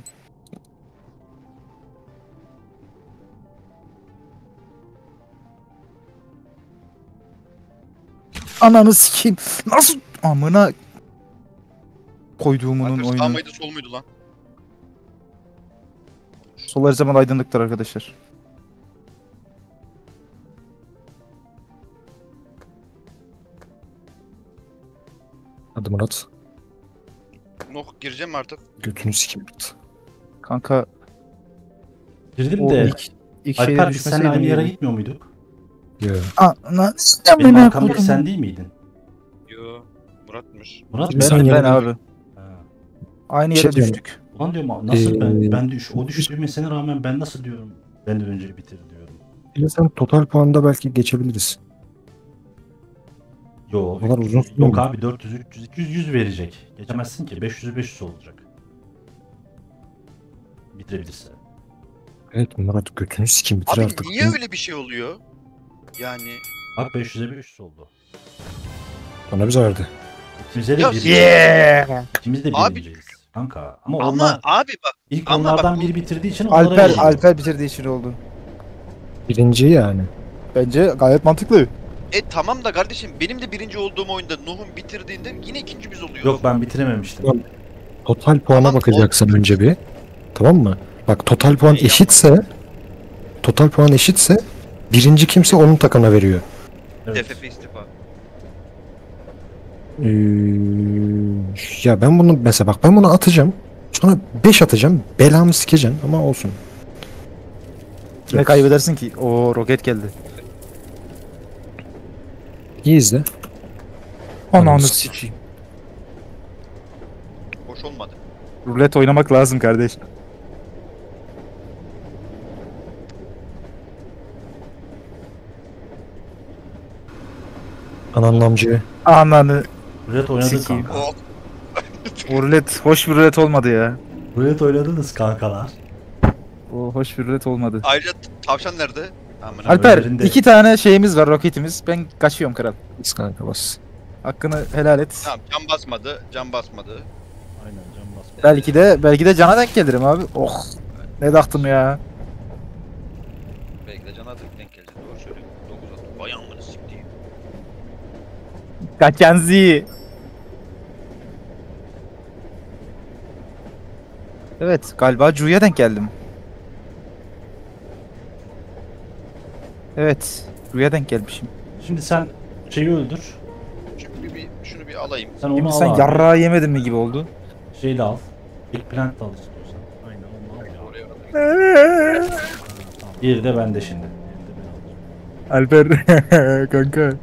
Ananı sikeyim. Nasıl? Amına koyduğumunun sağ oyunu. mıydı sol muydu lan? Sol her zaman aydınlıktır arkadaşlar. Murat. Noh gireceğim artık? Götünü sikeyim Murat. Kanka Girdim o de ilk, ilk Alper biz seninle aynı yere gitmiyor muyduk? Yo. Ana Benim amına arkamdaki sen değil miydin? Yo. Murat'mış. Murat ben. Ben, ben abi. Ha. Aynı Şey yere diyeceğim. düştük. Ulan diyorum nasıl ben Ee, ben düş o düştüğümesine rağmen ben nasıl diyorum benden önce bitir diyorum. De sen total puanda belki geçebiliriz. Yo, kadar uzun yok sürüyor mu? abi 400 300 200 100 verecek. Geçemezsin ki 500 500 olacak. Bitirebilirse. Evet Murat götünü sikeyim bitir Abi artık. niye öyle bir şey oluyor? Yani Bak 500'e 500 oldu. Bana bize verdi. İkimize de Ya, bir. İkimiz de Abi- birinciyiz. Kanka ama, ama onlar abi bak ilk ama onlardan bak bu- biri bitirdiği için onlara Alper veriyor. Alper bitirdiği için oldu. Birinci yani. Bence gayet mantıklı. E tamam da kardeşim benim de birinci olduğum oyunda Nuh'un bitirdiğinde yine ikinci biz oluyoruz. Yok ben bitirememiştim. Yok. Total puana Tamam, bakacaksın önce bir. Tamam mı? Bak total puan İyi, eşitse total puan eşitse birinci kimse onun takana veriyor. Evet. TFF istifa. Ee, ya ben bunu mesela bak ben bunu atacağım. Sonra 5 atacağım. Belamı sikeceğim ama olsun. Ne kaybedersin ki? O roket geldi. İyi izle. Ananı sikeyim. Hoş olmadı. Rulet oynamak lazım kardeş. Ananın amcaya. Ananı. Rulet oynadık Sikeyim. kanka. Oh. O rulet hoş bir rulet olmadı ya. Rulet oynadınız kankalar. O hoş bir rulet olmadı. Ayrıca tavşan nerede? Amına. Alper önlerinde. iki tane şeyimiz var roketimiz. Ben kaçıyorum kral. Bas kanka bas. Hakkını helal et. Tamam can basmadı. Can basmadı. Aynen can basma. Belki de belki de cana denk gelirim abi. Oh. Ne taktım ya. Belki de cana denk gelecek. Doğru söylüyorsun. 9 attım. Vay amına siktiğim. Kaçanzi. Evet galiba Cu'ya denk geldim. Evet. Cu'ya denk gelmişim. Şimdi sen şeyi öldür. Şimdi bir, bir şunu bir alayım. Sen onu Şimdi al sen abi. yarrağı yemedin mi gibi oldu. Şeyi de al. Big plant da al istiyorsan. Aynen onu al. Oraya Tamam. Diğeri de bende şimdi. Alper (laughs) kanka.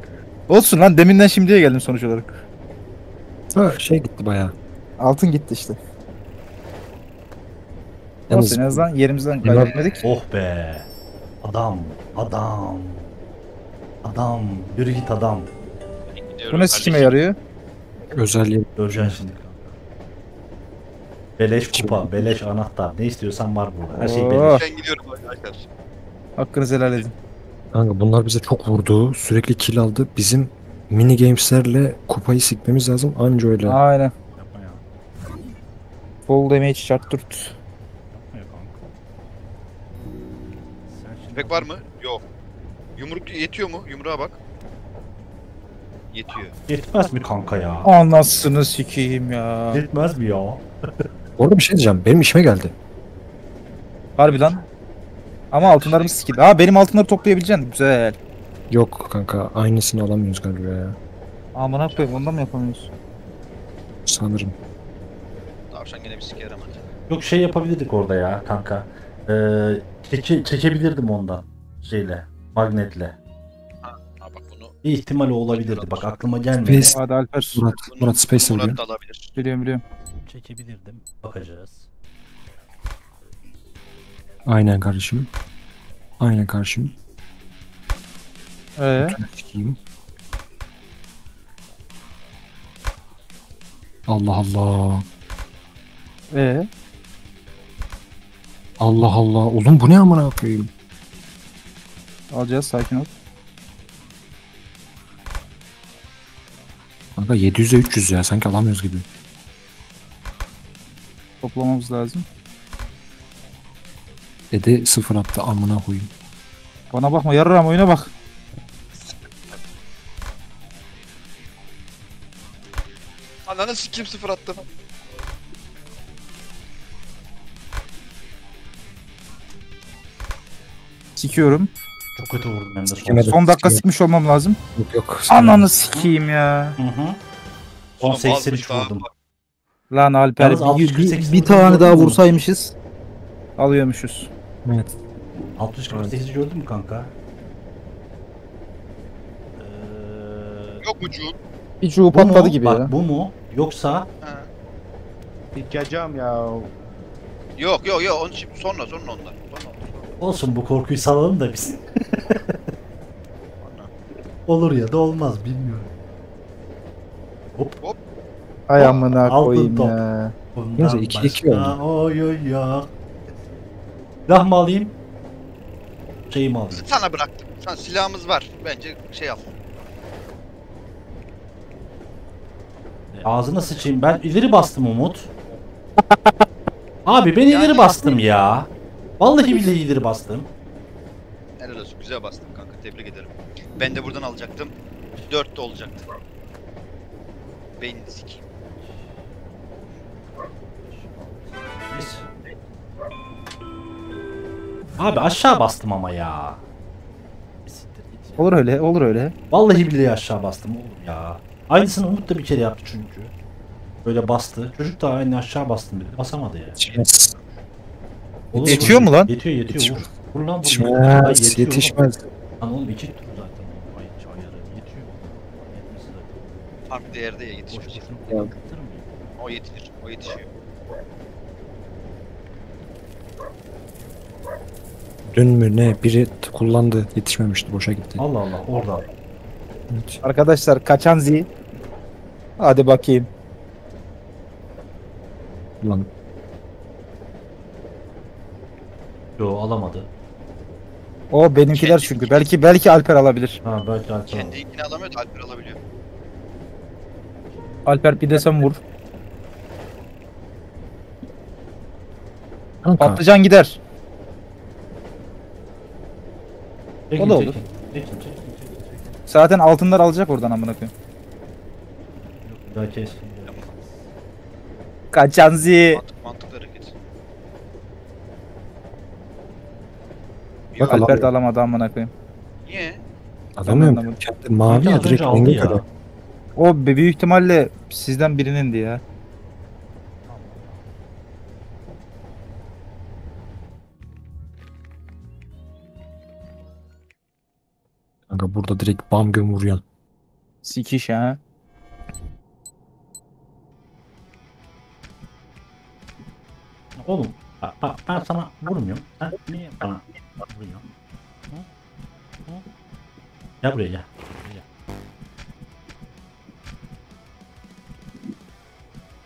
Olsun lan deminden şimdiye geldim sonuç olarak. Ha, şey gitti bayağı. Altın gitti işte. Yalnız- Olsun en azından yerimizden kaybetmedik. Oh be. Adam. Adam. Adam. Yürü git adam. Bu ne sikime yarıyor? Özelliği. Göreceksin şimdi. Beleş kupa, beleş anahtar. Ne istiyorsan var burada. Her şey beleş. Ben gidiyorum arkadaşlar. Hakkınızı helal edin. Kanka bunlar bize çok vurdu. Sürekli kill aldı. Bizim mini games'lerle kupayı sikmemiz lazım. Anca öyle. Aynen. Yapma ya. Full damage chart 4. Yapma ya kanka. Sen şimdi- Pek var mı? Yumruk yetiyor mu? Yumruğa bak. Yetiyor. Yetmez mi kanka ya? Anasını sikeyim ya. Yetmez mi ya? Bu arada bir şey diyeceğim. Benim işime geldi. Harbi lan. Ama altınlarımız sikildi. Aa benim altınları toplayabileceksin. Güzel. Yok kanka aynısını alamıyoruz galiba ya. Aman koyayım ondan mı yapamıyoruz? Sanırım. Tavşan gene bir sike yaramadı. Yok şey yapabilirdik orada ya kanka. Ee, çeke, çekebilirdim ondan. Şeyle. Magnetle. Ha bak bunu. Bir ihtimali olabilirdi. Bak aklıma gelmedi. Space- Hadi Alper. Murat, bunu Murat Space'e Murat alabilir. Biliyorum biliyorum. Çekebilirdim. Bakacağız. Aynen kardeşim. Aynen kardeşim. Ee, Sikeyim. Allah Allah. Ee, Allah Allah. Oğlum bu ne amına koyayım? Alacağız sakin ol. Kanka 700'e 300 ya sanki alamıyoruz gibi. Toplamamız lazım. Dede sıfır attı amına koyayım. Bana bakma yararım oyuna bak. Ananı sikim sıfır attım. Sikiyorum. Çok kötü vurdum hem de son. Sikemedim. Son dakika sikmiş olmam lazım. Yok yok. Ananı sikeyim ya. Hı hı. Son Oğlum 83 azmış daha. vurdum. Lan Alper Yalnız bir, 60, bir, 48 bir tane daha vursaymışız. Alıyormuşuz. Evet. 648 gördün mü kanka? Ee, Yok mu Cuğun? Bir çuğu bu patladı mu? gibi Bak ya. bu mu? Yoksa Ha. Sikeceğim ya. Yok yok yok onu şimdi sonra sonra onlar. Sonra. Olsun bu korkuyu salalım da biz. (laughs) Olur ya da olmaz bilmiyorum. Hop. Ay amına koyayım top. ya. Neyse, iki- iki başka oy oy ya. Silah mı alayım? Şeyi mi alayım? Sana bıraktım. Sen silahımız var. Bence şey yap. Ağzına sıçayım. Ben ileri bastım Umut. Abi ben ileri bastım ya. Vallahi billahi ileri bastım. Helal olsun. Güzel bastın kanka. Tebrik ederim. Ben de buradan alacaktım. 4 de olacaktı. Beynini sikeyim. Neyse. Abi aşağı bastım ama ya. Olur öyle olur öyle. Vallahi billahi aşağı bastım oğlum ya. Aynısını Umut da bir kere yaptı çünkü. Böyle bastı. Çocuk da aynı aşağı bastım dedi. Basamadı ya. Yetişmez. Olur, Yetiyor mu lan? Yetiyor yetiyor Yetişmez. vur. Vur lan vur. Yetişmez. yetiyor Yetişmez. Lan oğlum iki tur zaten. Ay ayarı yetiyor. Yetmesi zaten. Değerde ya Boş yetişmiş. boşuna Ya. korkuttırmıyor. O yetişir. O yetişiyor. Dün mü ne biri kullandı yetişmemişti boşa gitti. Allah Allah orada. Evet. Arkadaşlar kaçan zi. Hadi bakayım. Ulan Yo alamadı. O benimkiler çünkü. Belki belki Alper alabilir. Ha belki Alper Kendi ilkini alamıyor da Alper alabiliyor. Alper bir de sen vur. kanka Patlıcan gider. Çekin, O da olur. çekin. Çekin çekin çekin. çekin. Zaten altınlar alacak oradan amına koyayım. Yok bir daha kes. Kaçan zi. Mantık, mantıklı Bak, Alper de alamadı amına koyayım. Niye? alamıyorum. anlamadım. Kendi mavi ya az direkt önce aldı rengi ya. kadar. O be- büyük ihtimalle sizden birinindi ya. Kanka burada direkt bam göm vuruyorsun. Sikiş ha. Oğlum bak, bak ben sana vurmuyorum. Sen niye bana Hı? Gel buraya gel. Buraya gel.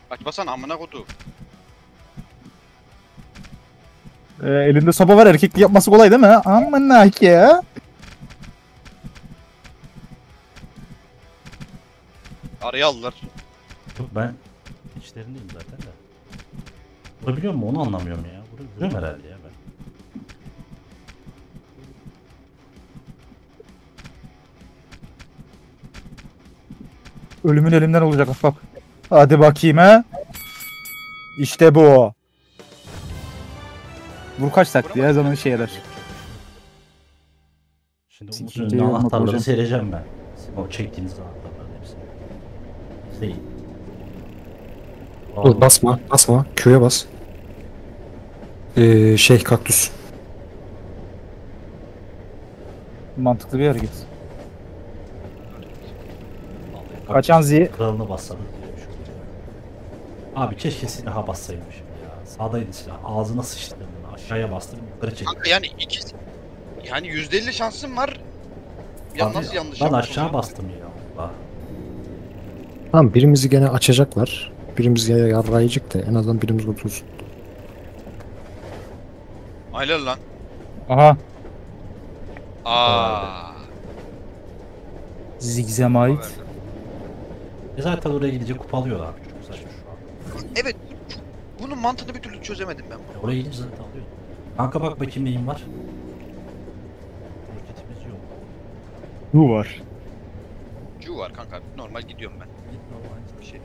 Açmasana amına kodu. Ee, elinde sopa var erkeklik yapması kolay değil mi? Amına ki ya. Araya aldılar. Yok ben içlerindeyim zaten de. Vurabiliyor mu onu anlamıyorum ya. Vuruyorum herhalde ya Ölümün elimden olacak bak. Hadi bakayım ha. İşte bu. Vur kaç taktiği her zaman işe yarar. Şimdi Sikeceği Umut'un yok mu anahtarları hocam? sereceğim ben. O çektiğiniz anahtarların hepsini. Değil. Dur basma basma. Q'ya bas. Ee, şey kaktüs. Mantıklı bir hareket. Kaçan zi. Kralını bassadı diye düşünüyorum. Abi keşke silaha bassaymışım ya. Sağdaydı silah. Ağzına sıçtım. Aşağıya bastım yukarı çektim. Kanka yani iki... Yani %50 şansım var. Ya Abi, nasıl yanlış Ben aşağı bastım ya. Allah. Tamam birimizi gene açacaklar. birimiz ya yarrayacak da en azından birimiz kurtulsun. Aynen lan. Aha. Aa. Zigzamite. E zaten oraya gidecek kupa alıyorlar abi. Çok saçma şu an. Evet. Bunun mantığını bir türlü çözemedim ben. E oraya gidince zaten alıyor. Kanka bak bakayım neyin var. Roketimiz yok. Bu var. Cu var kanka. Normal gidiyorum ben. Git normal. Bir şey.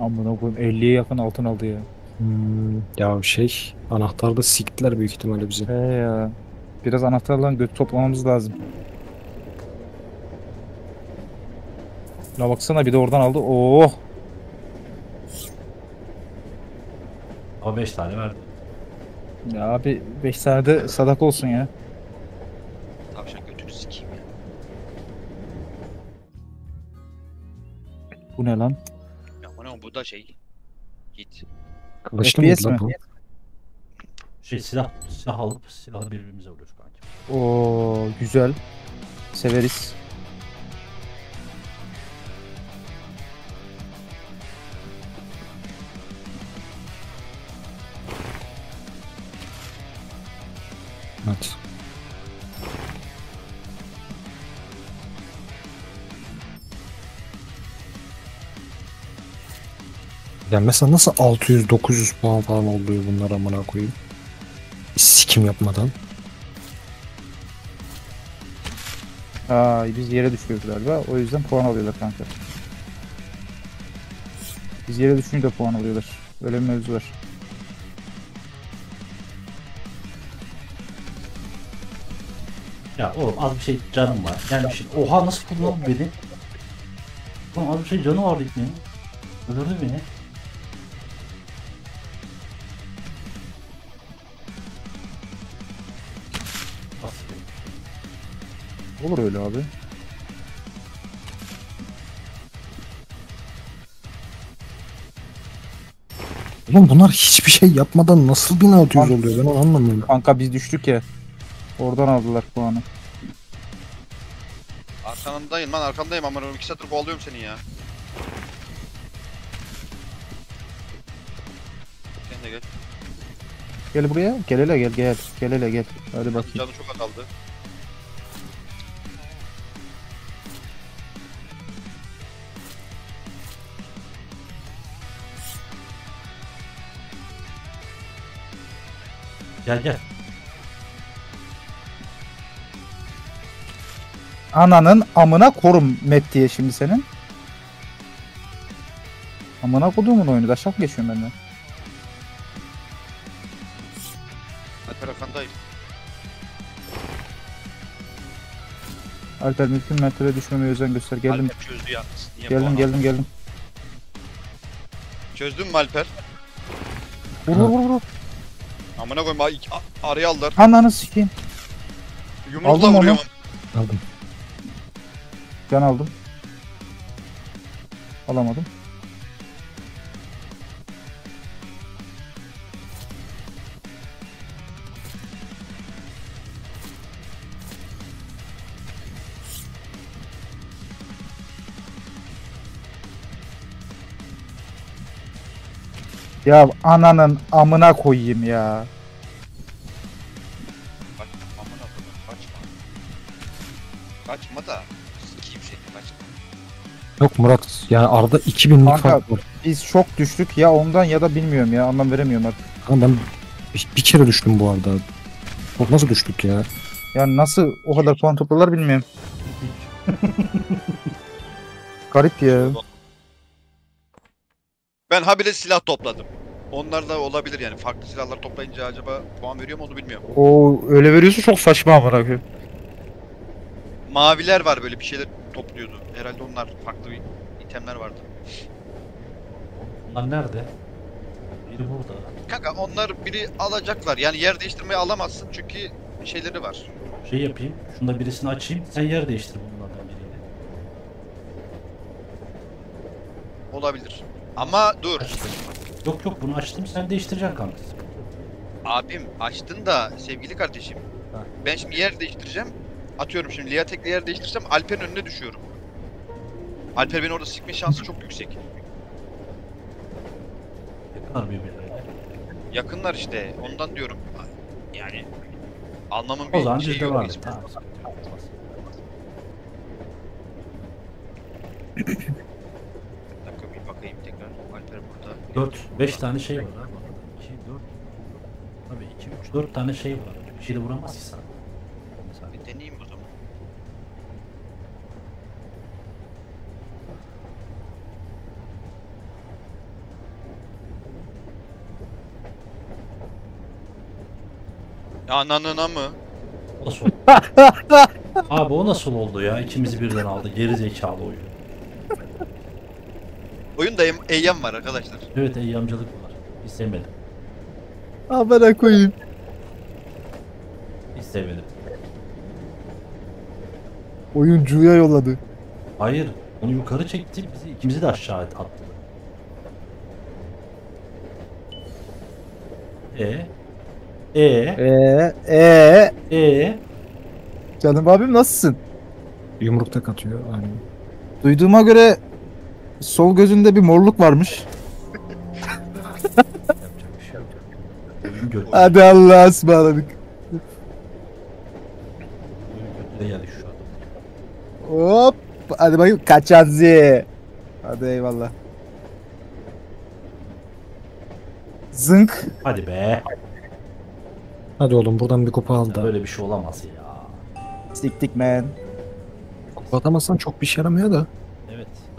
Amına koyayım 50'ye yakın altın aldı ya. Hmm, ya şey anahtarda siktiler büyük ihtimalle bizi. He ya. Biraz anahtarla göt toplamamız lazım. Şuna baksana bir de oradan aldı. Oh! Ama 5 tane verdi. Ya abi 5 tane de sadaka olsun ya. Tavşan götünü sikeyim ya. Bu ne lan? Ya bu ne bu da şey. Git. Kılıçlı FPS mıydı lan mi? bu? Şey silah silah alıp silahı birbirimize vuruyoruz Oo güzel. Severiz. Evet. Ya mesela nasıl 600-900 puan falan oluyor bunlar amına koyayım? Sikim yapmadan. Aa biz yere düşüyoruz galiba. O yüzden puan alıyorlar kanka. Biz yere düşünce de puan alıyorlar. Öyle bir mevzu var. Ya oğlum az bir şey canım var. Gelmişsin. Oha nasıl kullandın beni? Oğlum az bir şey canı vardı ipnenin. Öldürdü beni. Olur öyle abi. Oğlum bunlar hiçbir şey yapmadan nasıl 1600 Lan- oluyor ben onu anlamıyorum. Kanka biz düştük ya. Oradan aldılar puanı. Arkandayım lan arkandayım ama 2 satır kovalıyorum seni ya. Sen de gel. Gel buraya. Gel hele gel gel. Gel hele gel. Hadi bakayım. Canı çok azaldı. Gel gel. Ananın amına korum map diye şimdi senin. Amına koduğumun oyunu da şak geçiyorum benden. Alper arkandayım. Alper mümkün mertebe düşmemeye özen göster. Geldim. Alper çözdü yalnız. Niye Geldim geldim geldim. Çözdün mü Alper? Vur vur vur vur. Amına koyayım iki- a- araya aldılar. Ananı sikeyim. Yumrukla Aldım onu. Aldım. Can aldım. Alamadım. Ya ananın amına koyayım ya. Kaç, amına koyayım kaçma. Kaçma da. Sikeyim seni kaçma. Yok Murat yani arada 2000'lik Kanka- fark var. Biz çok düştük ya ondan ya da bilmiyorum ya anlam veremiyorum artık. Ama ben bir, bir kere düştüm bu arada. Çok nasıl düştük ya? Yani nasıl o kadar puan topladılar bilmiyorum. Garip ya. Ben habire silah topladım. Onlar da olabilir yani. Farklı silahlar toplayınca acaba puan veriyor mu onu bilmiyorum. O öyle veriyorsa çok saçma amına koyayım. Maviler var böyle bir şeyler topluyordu. Herhalde onlar farklı bir itemler vardı. Bunlar nerede? Biri burada. Kanka onlar biri alacaklar. Yani yer değiştirmeyi alamazsın çünkü şeyleri var. Şey yapayım. Şunda birisini açayım. Sen yer değiştir bunlardan biriyle. Olabilir. Ama dur. Yok yok bunu açtım. Sen değiştireceksin kanka. Abim açtın da sevgili kardeşim. Ha. Ben şimdi yer değiştireceğim. Atıyorum şimdi Lia tekli yer değiştirsem Alper'in önüne düşüyorum. Alper beni orada sikme şansı çok yüksek. Yakar birbirlerine. Yakınlar işte ondan diyorum. Yani anlamın O zaman bir şeyi yok. Tamam. sıkıntı yok, olmaz. Bir dakika bir bakayım tekrar. Alper burada. 4, 5 tane şey var abi. 2, 4. Tabii 2, 3, 4 tane şey var. Bir şey de vuramaz ki sana. Mesela Bir deneyeyim o zaman. Ananına mı? nasıl oldu? (laughs) abi o nasıl oldu ya? İkimizi birden aldı. Geri zekalı oyun. Oyunda em- eyyam var arkadaşlar. Evet eyyamcılık var. Hiç sevmedim. Amına koyayım. Hiç sevmedim. Oyuncuya yolladı. Hayır. Onu yukarı çekti. Bizi ikimizi de aşağı attı. E E Eee eee E canım abim nasılsın? Yumruk tek atıyor. Aynen. Duyduğuma göre sol gözünde bir morluk varmış. şey. Hadi Allah'a ısmarladık. Hop. Hadi bakayım kaçanzi. Hadi eyvallah. Zınk. Hadi be. Hadi oğlum buradan bir kupa al da. Böyle bir şey olamaz ya. Siktik man. Kupa atamazsan çok bir işe yaramıyor da.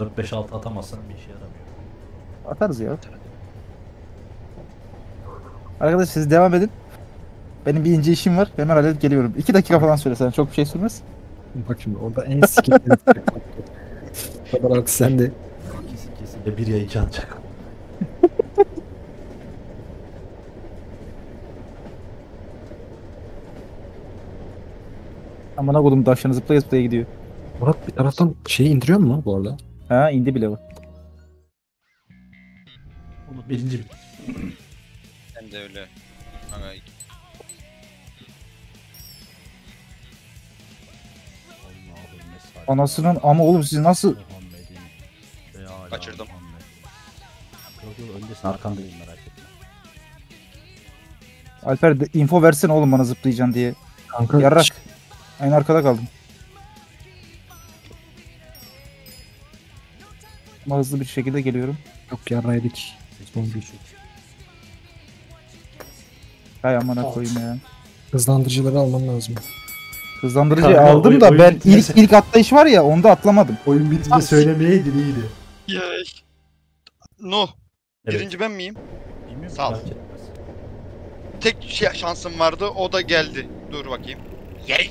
Evet. 4 5 6 atamazsan bir işe yaramıyor. Atarız ya. Arkadaşlar siz devam edin. Benim bir ince işim var. Hemen halledip geliyorum. 2 dakika falan söylesen çok bir şey sürmez. Bak şimdi orada en siketli. O kadar artık sen de. Kesin kesin de bir ya iki atacak. Amına kodum taşını zıplaya zıplaya gidiyor. Murat bir taraftan şeyi indiriyor mu bu arada? Ha indi bile bu. Onu birinci bir. Ben de öyle. Kanka. Anasının ama oğlum siz nasıl Kaçırdım. Yok yok öndesin arkandayım merak etme. Alper de info versene oğlum bana zıplayacaksın diye. Kanka Yarrak. En arkada kaldım. Ama hızlı bir şekilde geliyorum. Yok yarraydık. Son bir. Hay amına koyayım ya. Hızlandırıcıları alman lazım. Hızlandırıcıyı Kanka, aldım oyun- da oyun ben bitmesi- ilk ilk atlayış var ya onda atlamadım. Oyun bitince söylemeyeydin iyiydi. Yay. No. Evet. Birinci ben miyim? Bilmiyorum, Sağ ol. fark etmez. Tek şey, şansım vardı o da geldi. Dur bakayım. Yay.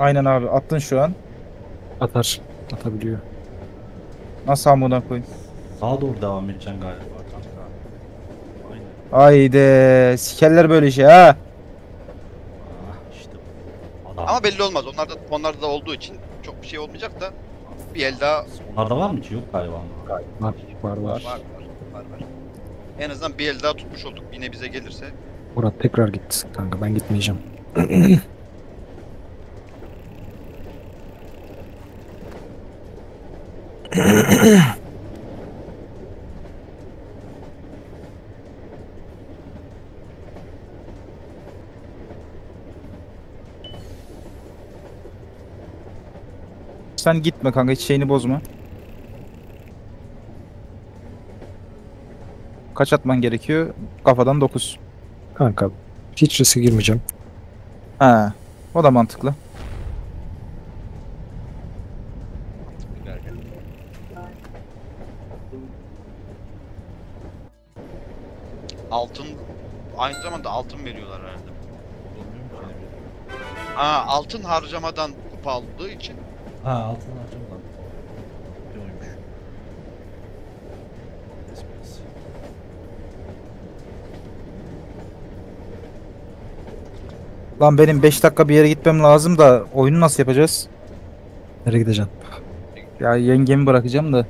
Aynen abi attın şu an. Atar. Atabiliyor. Nasıl amına koyayım. Sağa doğru devam edeceksin galiba kanka. Aynen. Haydi sikerler böyle şey ha. Ah işte bu. Adam. Ama belli olmaz. Onlarda onlarda da olduğu için çok bir şey olmayacak da bir el daha Onlarda var mı ki? Yok galiba. Var var var. var var var var. En azından bir el daha tutmuş olduk. Yine bize gelirse. Murat tekrar git kanka ben gitmeyeceğim. (clears throat) Sen gitme kanka hiç şeyini bozma. Kaç atman gerekiyor? Kafadan 9. Kanka hiç riske girmeyeceğim. Ha. O da mantıklı. Aynı zamanda altın veriyorlar herhalde. Aa altın harcamadan kupa aldığı için Ha altın harcam lan. Bir oymuş. Lan benim 5 dakika bir yere gitmem lazım da oyunu nasıl yapacağız? Nereye gideceksin? Ya yengemi bırakacağım da.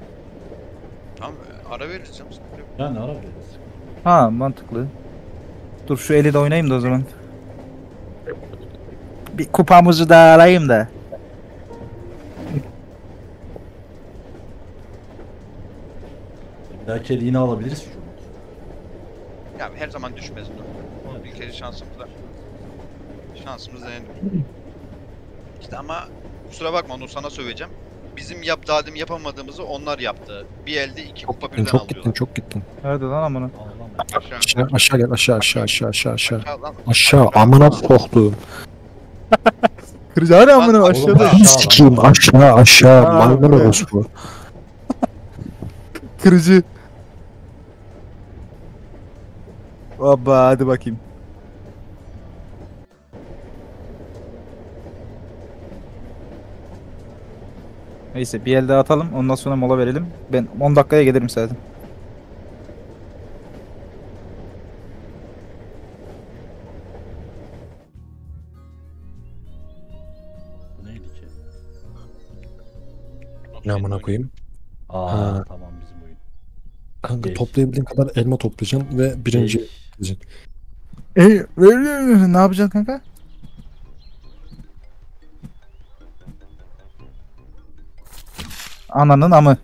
tamam ara canım. sıkıntı yok. Yani ara veririz. Ha mantıklı. Dur şu eli de oynayayım da o zaman. Bir kupamızı da alayım da. Bir dahaki eli yine alabiliriz. Ya her zaman düşmez dur. Bir kere şansımız var. Şansımız denedim. İşte ama kusura bakma onu sana söyleyeceğim. Bizim yap daha demin yapamadığımızı onlar yaptı. Bir elde iki kupa Gittin, birden çok gittin alıyorlar. çok gittin. Nerede lan amına? Aşağı. Aşağı, aşağı gel aşağı aşağı aşağı aşağı aşağı. Aşağı lan. Aşağı amına soktuğum. Kırıcı hani amına aşağıda. oğlum, Sikiyim aşağı aşağı. Ha, Maymun orospu. Kırıcı. Hoppa hadi bakayım. Neyse bir el daha atalım ondan sonra mola verelim. Ben 10 dakikaya gelirim zaten. Bu neydi ki? Ne amına koyayım? Aa Ha. tamam bizim oyun. Kanka Beş. toplayabildiğin kadar elma toplayacaksın ve birinci Beş. yapacaksın. E, ne yapacaksın kanka? Ananın amı.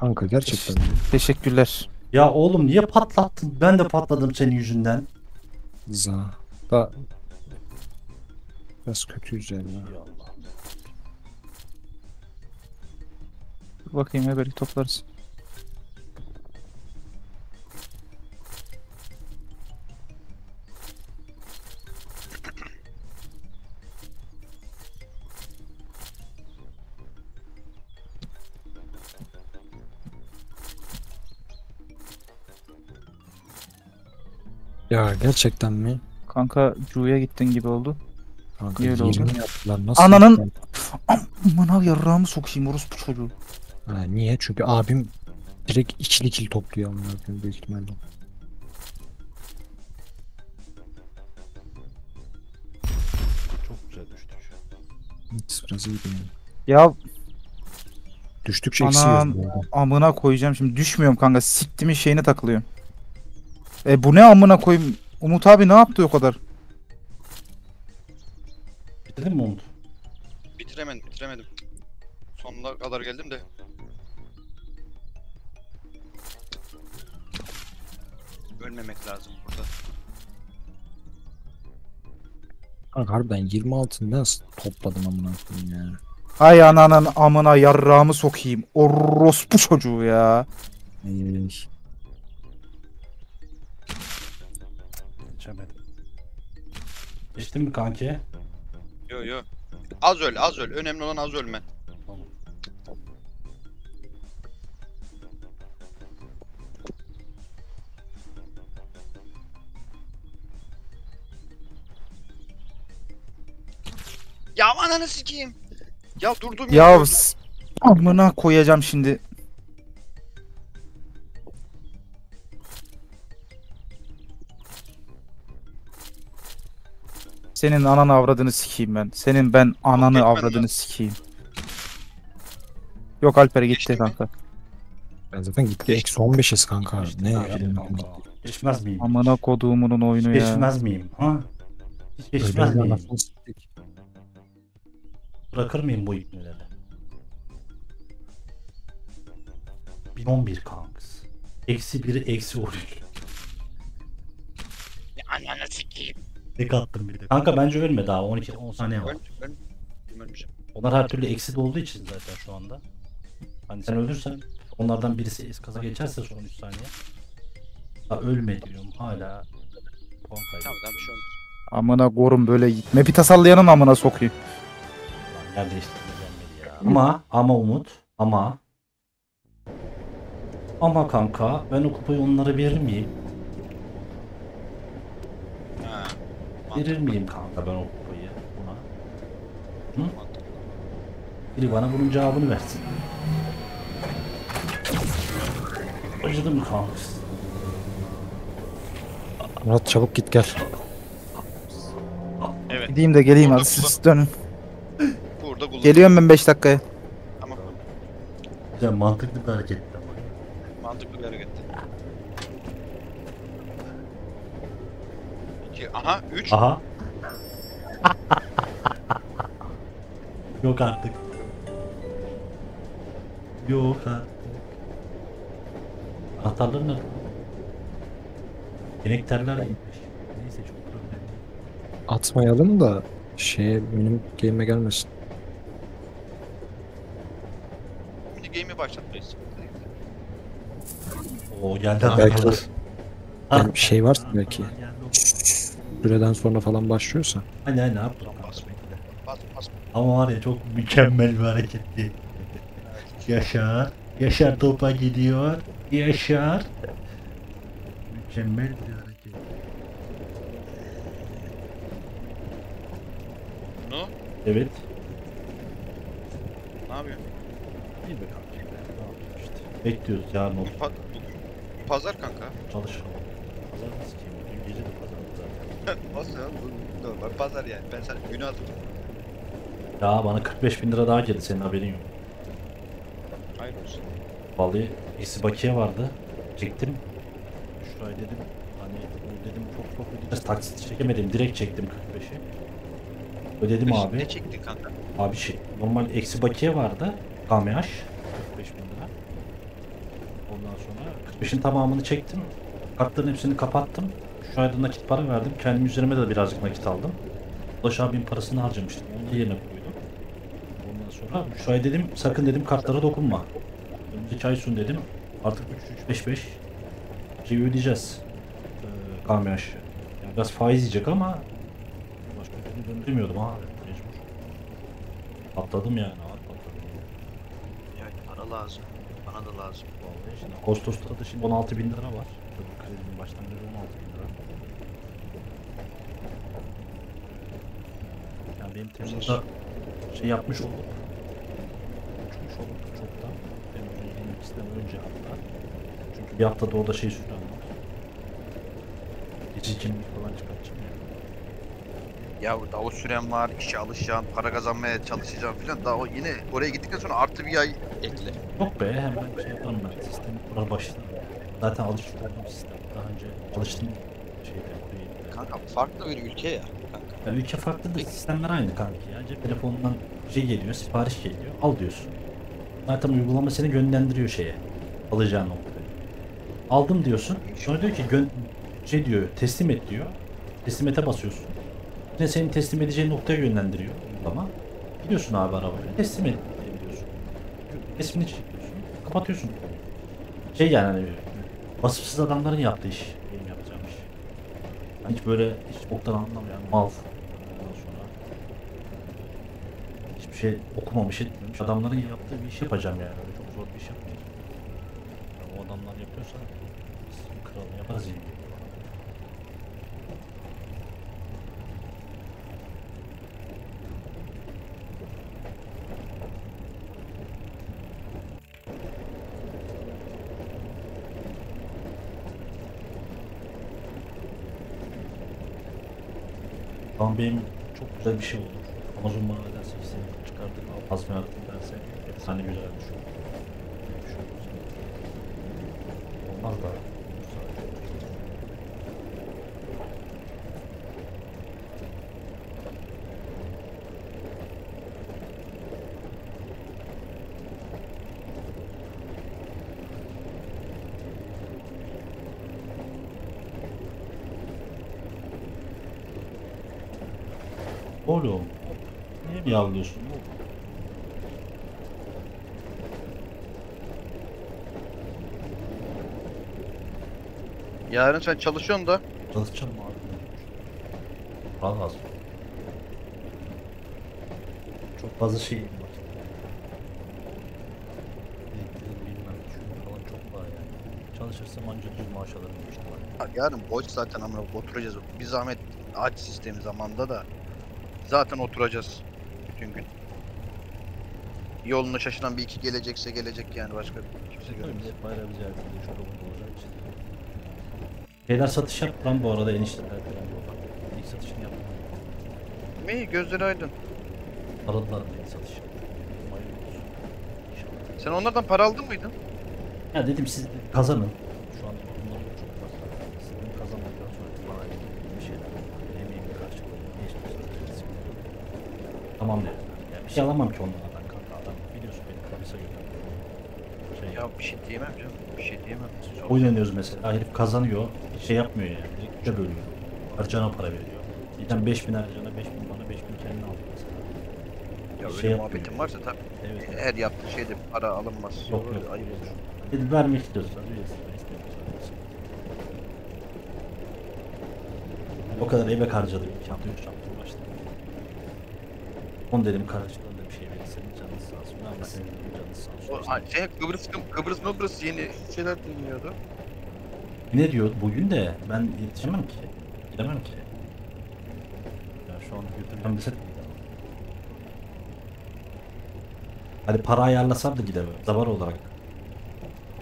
Kanka gerçekten. Teşekkürler. Ya oğlum niye patlattın? Ben de patladım senin yüzünden. Za. Da. Biraz kötüyüz yani. ya. Ya Allah. Dur bakayım ya belki toplarız. Ya gerçekten mi? Kanka Cu'ya gittin gibi oldu. Kanka Niye öyle oldu? 20 yaptılar. Nasıl Ananın- yaptılar? Aman yarrağımı sokayım orospu çocuğu. Ha, niye? Çünkü abim direkt ikili kill topluyor amına koyayım büyük ihtimalle. Çok güzel düştük. Hiç biraz iyiydi yani. Ya Düştükçe Anam. eksiyoruz bu arada. amına koyacağım şimdi düşmüyorum kanka siktimin şeyine takılıyorum. E bu ne amına koyayım? Umut abi ne yaptı o kadar? Bitirdin mi Umut? Bitiremedim, bitiremedim. Sonuna kadar geldim de. Ölmemek lazım burada. Kanka harbiden 26 nasıl topladım amına koyayım ya. Hay ananın amına yarrağımı sokayım. Orospu çocuğu ya. Ay, Geçemedim. Geçtin mi kanki? Yo yo. Az öl, az öl. Önemli olan az ölme. Tamam. Ya ananı sikeyim. Ya durdum Ya s- amına koyacağım şimdi. Senin ananı avradını sikeyim ben. Senin ben ananı avradını sikeyim. Yok Alper gitti Geçti mi? kanka. Ben zaten gitti eksi 15'iz kanka. Ne ya? Geçmez miyim? Amına koduğumunun oyunu ya. Geçmez miyim? Ha? Hiç geçmez miyim? Bırakır mıyım bu ipneleri? 1011 kanks. Eksi 1 eksi 13. Ya ananı sikeyim. Tek attım bir de. Kanka bence ölme daha 12 10 saniye var. Onlar her türlü eksi de olduğu için zaten şu anda. Hani sen ölürsen onlardan birisi eskaza geçerse son 3 saniye. Ha ölme diyorum hala. Puan kaybı. Tamam tamam bir şey olmaz. Amına korum böyle gitme. Bir tasallayanın amına sokayım. Lan yer değiştirme gelmedi ya. Ama ama Umut ama ama kanka ben o kupayı onlara verir miyim? Ha. Verir miyim kanka ben o kupayı buna? Hı? Biri bana bunun cevabını versin. Acıdı mı kanka? Murat çabuk git gel. Evet. Gideyim de geleyim Burada, hadi siz dönün. Burada kullan. Geliyorum ben 5 dakikaya. Tamam. Güzel mantıklı bir hareket. ama. Mantıklı bir hareket. Aha 3. Aha. Yok artık. Yok artık. Anahtarları nerede? Yenek terler gitmiş. Neyse çok problem değil. Atmayalım da şeye benim game'e gelmesin. Mini game'i başlatmayız. Oo geldi Ya belki anahtarlar. Yani şey varsa belki. Geldi. Süreden sonra falan başlıyorsa. Hani hani bas. Ama var ya çok mükemmel bir hareketti. Yaşar. Yaşar topa gidiyor. Yaşar. Mükemmel bir hareket. Bunu Evet. ne yapıyorsun? İyi be kanka. Ne yapayım işte. Bekliyoruz yarın olur. Pa- pazar kanka. Çalışalım. Pazar nasıl ki? Dün gece de pazar Nasıl ya? Bu normal pazar yani. Ben sana günü hatırladım. Ya bana 45 bin lira daha geldi senin haberin yok. Hayır olsun. Vallahi eksi bakiye vardı. Çektim. Şurayı dedim. Hani bu dedim çok çok ödeyeceğiz. Taksit çekemedim. Direkt çektim 45'i. Ödedim abi. Ne çektin kanka? Abi şey normal eksi bakiye vardı. KMH 45 bin lira. Ondan sonra 45'in tamamını çektim. Kartların hepsini kapattım. Ayda nakit para verdim. Kendim üzerime de birazcık nakit aldım. Ulaş abinin parasını harcamıştım. Onu da yerine koydum. Ondan sonra ay dedim sakın dedim kartlara dokunma. Önümüzdeki ay sun dedim. Artık 3-3-5-5 şey ödeyeceğiz. Ee, KMH. Yani biraz faiz yiyecek ama başka türlü döndürmüyordum abi. Mecbur. Atladım yani. Yani para lazım. Bana da lazım. Vallahi şimdi Ağustos'ta da şimdi 16 bin lira var. Tabii kredinin baştan beri 16 bin lira. Yani benim Temmuz'da şey yapmış olduk. Uçmuş olduk çoktan. Temmuz'un 22'sinden önce hatta. Çünkü bir haftada orada şey süren var. Geçici kimlik falan çıkartacağım yani. Ya daha o süren var, işe alışacaksın, para kazanmaya çalışacaksın filan. Daha o yine oraya gittikten sonra artı bir ay ekle. Yok be hemen şey yaparım ben. Sistemi kurar başlarım. Zaten olduğum sistem. Daha önce çalıştım şeyde. Kanka farklı bir ülke ya. Kanka. Ya ülke farklı da sistemler aynı kanki ya. Cep telefonundan şey geliyor, sipariş geliyor. Al diyorsun. Zaten uygulama seni yönlendiriyor şeye. Alacağın noktaya. Aldım diyorsun. Sonra diyor ki gön şey diyor, teslim et diyor. Teslim ete basıyorsun. Yine senin teslim edeceğin noktaya yönlendiriyor uygulama. Gidiyorsun abi arabaya. Teslim et diyorsun. Resmini çekiyorsun. Kapatıyorsun. Şey yani hani vasıfsız adamların yaptığı iş. Benim yapacağım iş. Hiç böyle hiç boktan anlamayan mal. Ondan sonra hiçbir şey okumamış etmemiş adamların yaptığı bir iş yapacağım yani. Öyle çok zor bir iş yapmayacağım. Ya o adamlar yapıyorsa biz kralını yaparız yani. Şu an benim çok güzel bir şey olur. Amazon bana işte çıkardık al tazminatını derse efsane güzel. Bir şey olmaz. Da. Oğlum. Niye miyavlıyorsun oğlum? Yarın sen çalışıyorsun da Çalışacağım abi. Para lazım. Çok fazla şey var. Elektrik bilmem şu falan çok var yani. Çalışırsam ancak düz maaş alırım. Ya yarın boş zaten amına oturacağız. Bir zahmet aç sistemi zamanda da zaten oturacağız bütün gün. Yolunu şaşıran bir iki gelecekse gelecek yani başka kimse görmez. millet bayrağı bir ziyaretinde çok olacak işte. Şeyler satış yaptı lan bu arada enişteler falan. İlk satışını yaptı. İyi gözleri aydın. Aradılar beni satış. Sen onlardan para aldın mıydın? Ya dedim siz kazanın. Şu an bunlar çok fazla. Sizin kazandıktan sonra bana bir şeyler. Emeğimi karşılığında geçmişsiniz. Tamam dedim. Ya bir şey alamam ki onlara. Ya bir şey diyemem canım. Bir şey diyemem. oyun oynuyoruz mesela. Herif kazanıyor. Hiç şey yapmıyor yani. Direkt üçe bölüyor. Harcana para veriyor. Giden 5000 harcana 5000 bana 5000 kendine aldı mesela. Ya Şey öyle yapmıyor muhabbetin yani. varsa tabii. Evet. evet. Her yaptığı şeyde para alınmaz. Yok yok. Ayıp olur. Dedi vermek istiyorsan. O kadar emek harcadım. İki hafta üç hafta uğraştım. On dedim karşılığında bir şey verirsen canınız sağ olsun. Ben de senin canınız sağ olsun. O, şey, Kıbrıs, Kıbrıs, Kıbrıs yeni şeyler dinliyordu. Ne diyor bugün de ben yetişemem ki. Gidemem ki. Ya şu an desek mi gidemem? Hadi para ayarlasam da gidemem. Zaman olarak.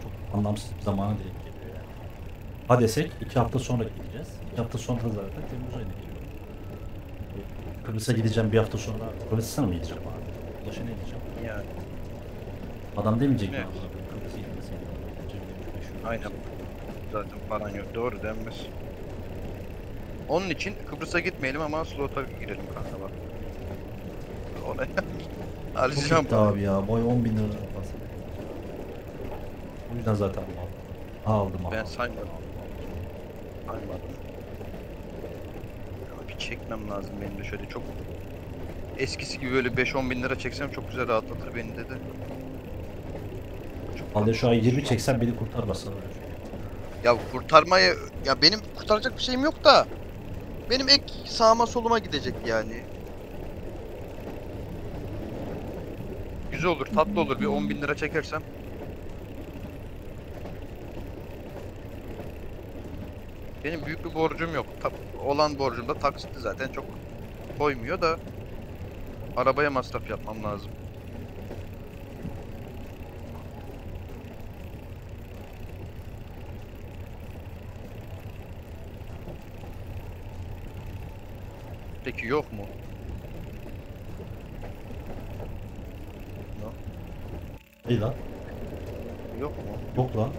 Çok anlamsız bir zamana denk geliyor yani. Ha desek iki hafta sonra gideceğiz. İki hafta sonra zaten Temmuz ayına geliyor. Kıbrıs'a gideceğim bir hafta sonra. Kıbrıs'a mı gideceğim abi? Ulaş'a ne diyeceğim? Yani Adam demeyecek mi? Evet. Kıbrıs'a Aynen. zaten paran yok. Doğru denmez. Onun için Kıbrıs'a gitmeyelim ama slota girelim kanka bak. (laughs) Çok harcayacağım. gitti abi ya. Boy 10 bin lira. O yüzden zaten aldım. Aldım abi. Ben saymadım. Saymadım. Çekmem lazım benim de şöyle çok eskisi gibi böyle 5-10 bin lira çeksem çok güzel rahatlatır beni de de. Çok Vallahi şu an 20 çeksen beni kurtarmasın. Ya kurtarmaya ya benim kurtaracak bir şeyim yok da benim ek sağıma soluma gidecek yani. Güzel olur, tatlı olur. Bir 10 bin lira çekersem. Benim büyük bir borcum yok. Ta- olan borcum da taksitti zaten çok koymuyor da arabaya masraf yapmam lazım. Peki yok mu? İyi lan. Yok mu? Yok lan.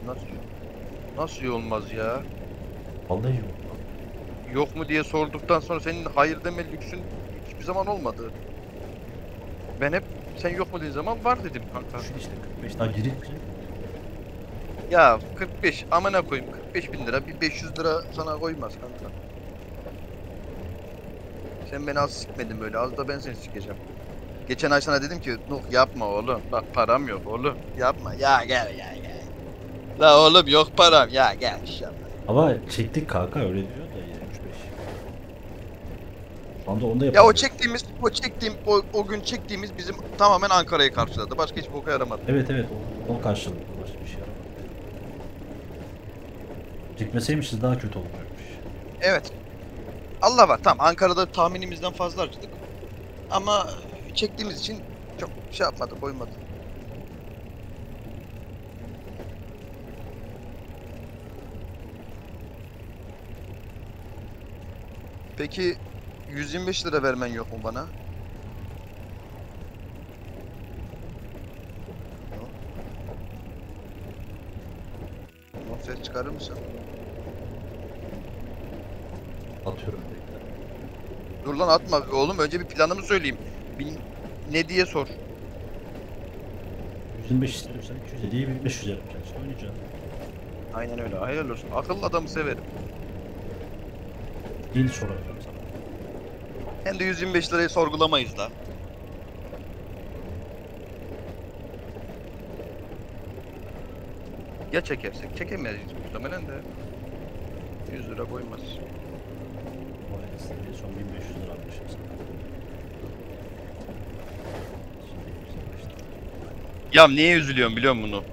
Nasıl? Nasıl iyi olmaz ya? Vallahi yok. Yok mu diye sorduktan sonra senin hayır deme lüksün hiçbir zaman olmadı. Ben hep sen yok mu dediğin zaman var dedim kanka. Düşün işte 45 daha mi? Ya 45 amına koyayım 45 bin lira bir 500 lira sana koymaz kanka. Sen beni az sikmedin böyle az da ben seni sikeceğim. Geçen ay sana dedim ki Nuh yapma oğlum bak param yok oğlum yapma ya gel gel gel. La oğlum yok param ya gel yapma. Ama çektik kanka öyle diyor da 75. Şu anda onda Ya o çektiğimiz, o çektiğim, o, o gün çektiğimiz bizim tamamen Ankara'yı karşıladı. Başka hiçbir boka yaramadı. Evet evet o, o karşılıklı başka bir şey yaramadı. Çekmeseymişiz daha kötü olacakmış. Evet. Allah var. Tamam Ankara'da tahminimizden fazla harcadık. Ama çektiğimiz için çok şey yapmadı, koymadı. Peki 125 lira vermen yok mu bana? Ses çıkarır mısın? Atıyorum bekle. Dur lan atma oğlum önce bir planımı söyleyeyim. Bir ne diye sor. 125 istiyorsan 250'yi 1500 yapacaksın işte oynayacaksın. Aynen öyle. Hayırlı olsun. Akıllı adamı severim. Yeni soracağım sana. Hem de 125 lirayı sorgulamayız da. Ya çekersek? Çekemeyiz muhtemelen de. 100 lira koymaz. En son 1500 lira almışım sana. Şimdi 125 lira. Ya niye üzülüyorum biliyor musun bunu?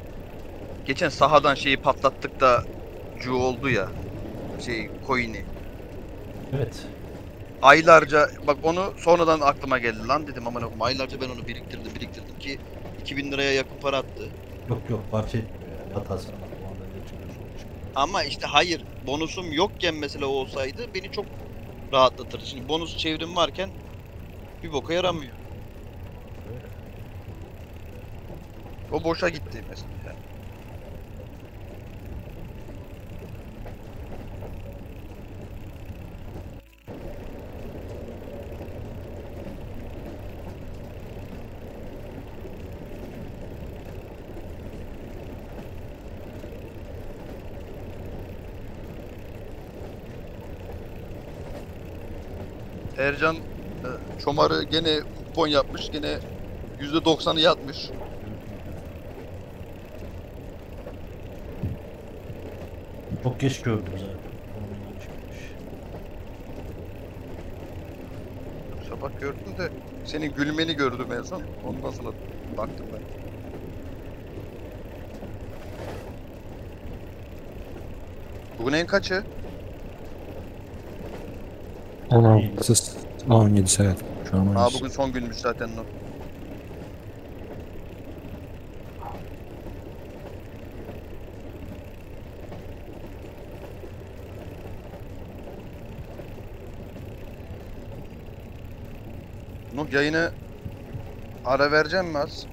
Geçen sahadan şeyi patlattık da cu oldu ya. Şey coin'i. Evet. Aylarca bak onu sonradan aklıma geldi lan dedim aman okuma aylarca ben onu biriktirdim biriktirdim ki 2000 liraya yakın para attı. Yok yok parça etmiyor yani. Hatası. Ama işte hayır bonusum yokken mesela olsaydı beni çok rahatlatırdı. Şimdi bonus çevrim varken bir boka yaramıyor. O boşa gitti mesela. Ercan e, Çomar'ı gene kupon yapmış. Gene %90'ı yatmış. Çok geç gördüm zaten. Sabah gördüm de senin gülmeni gördüm en son. Ondan sonra baktım ben. Bugün en kaçı? 16 17 evet. Şu an Aa 17. bugün son günmüş zaten o. Nuh yayını ara vereceğim mi az?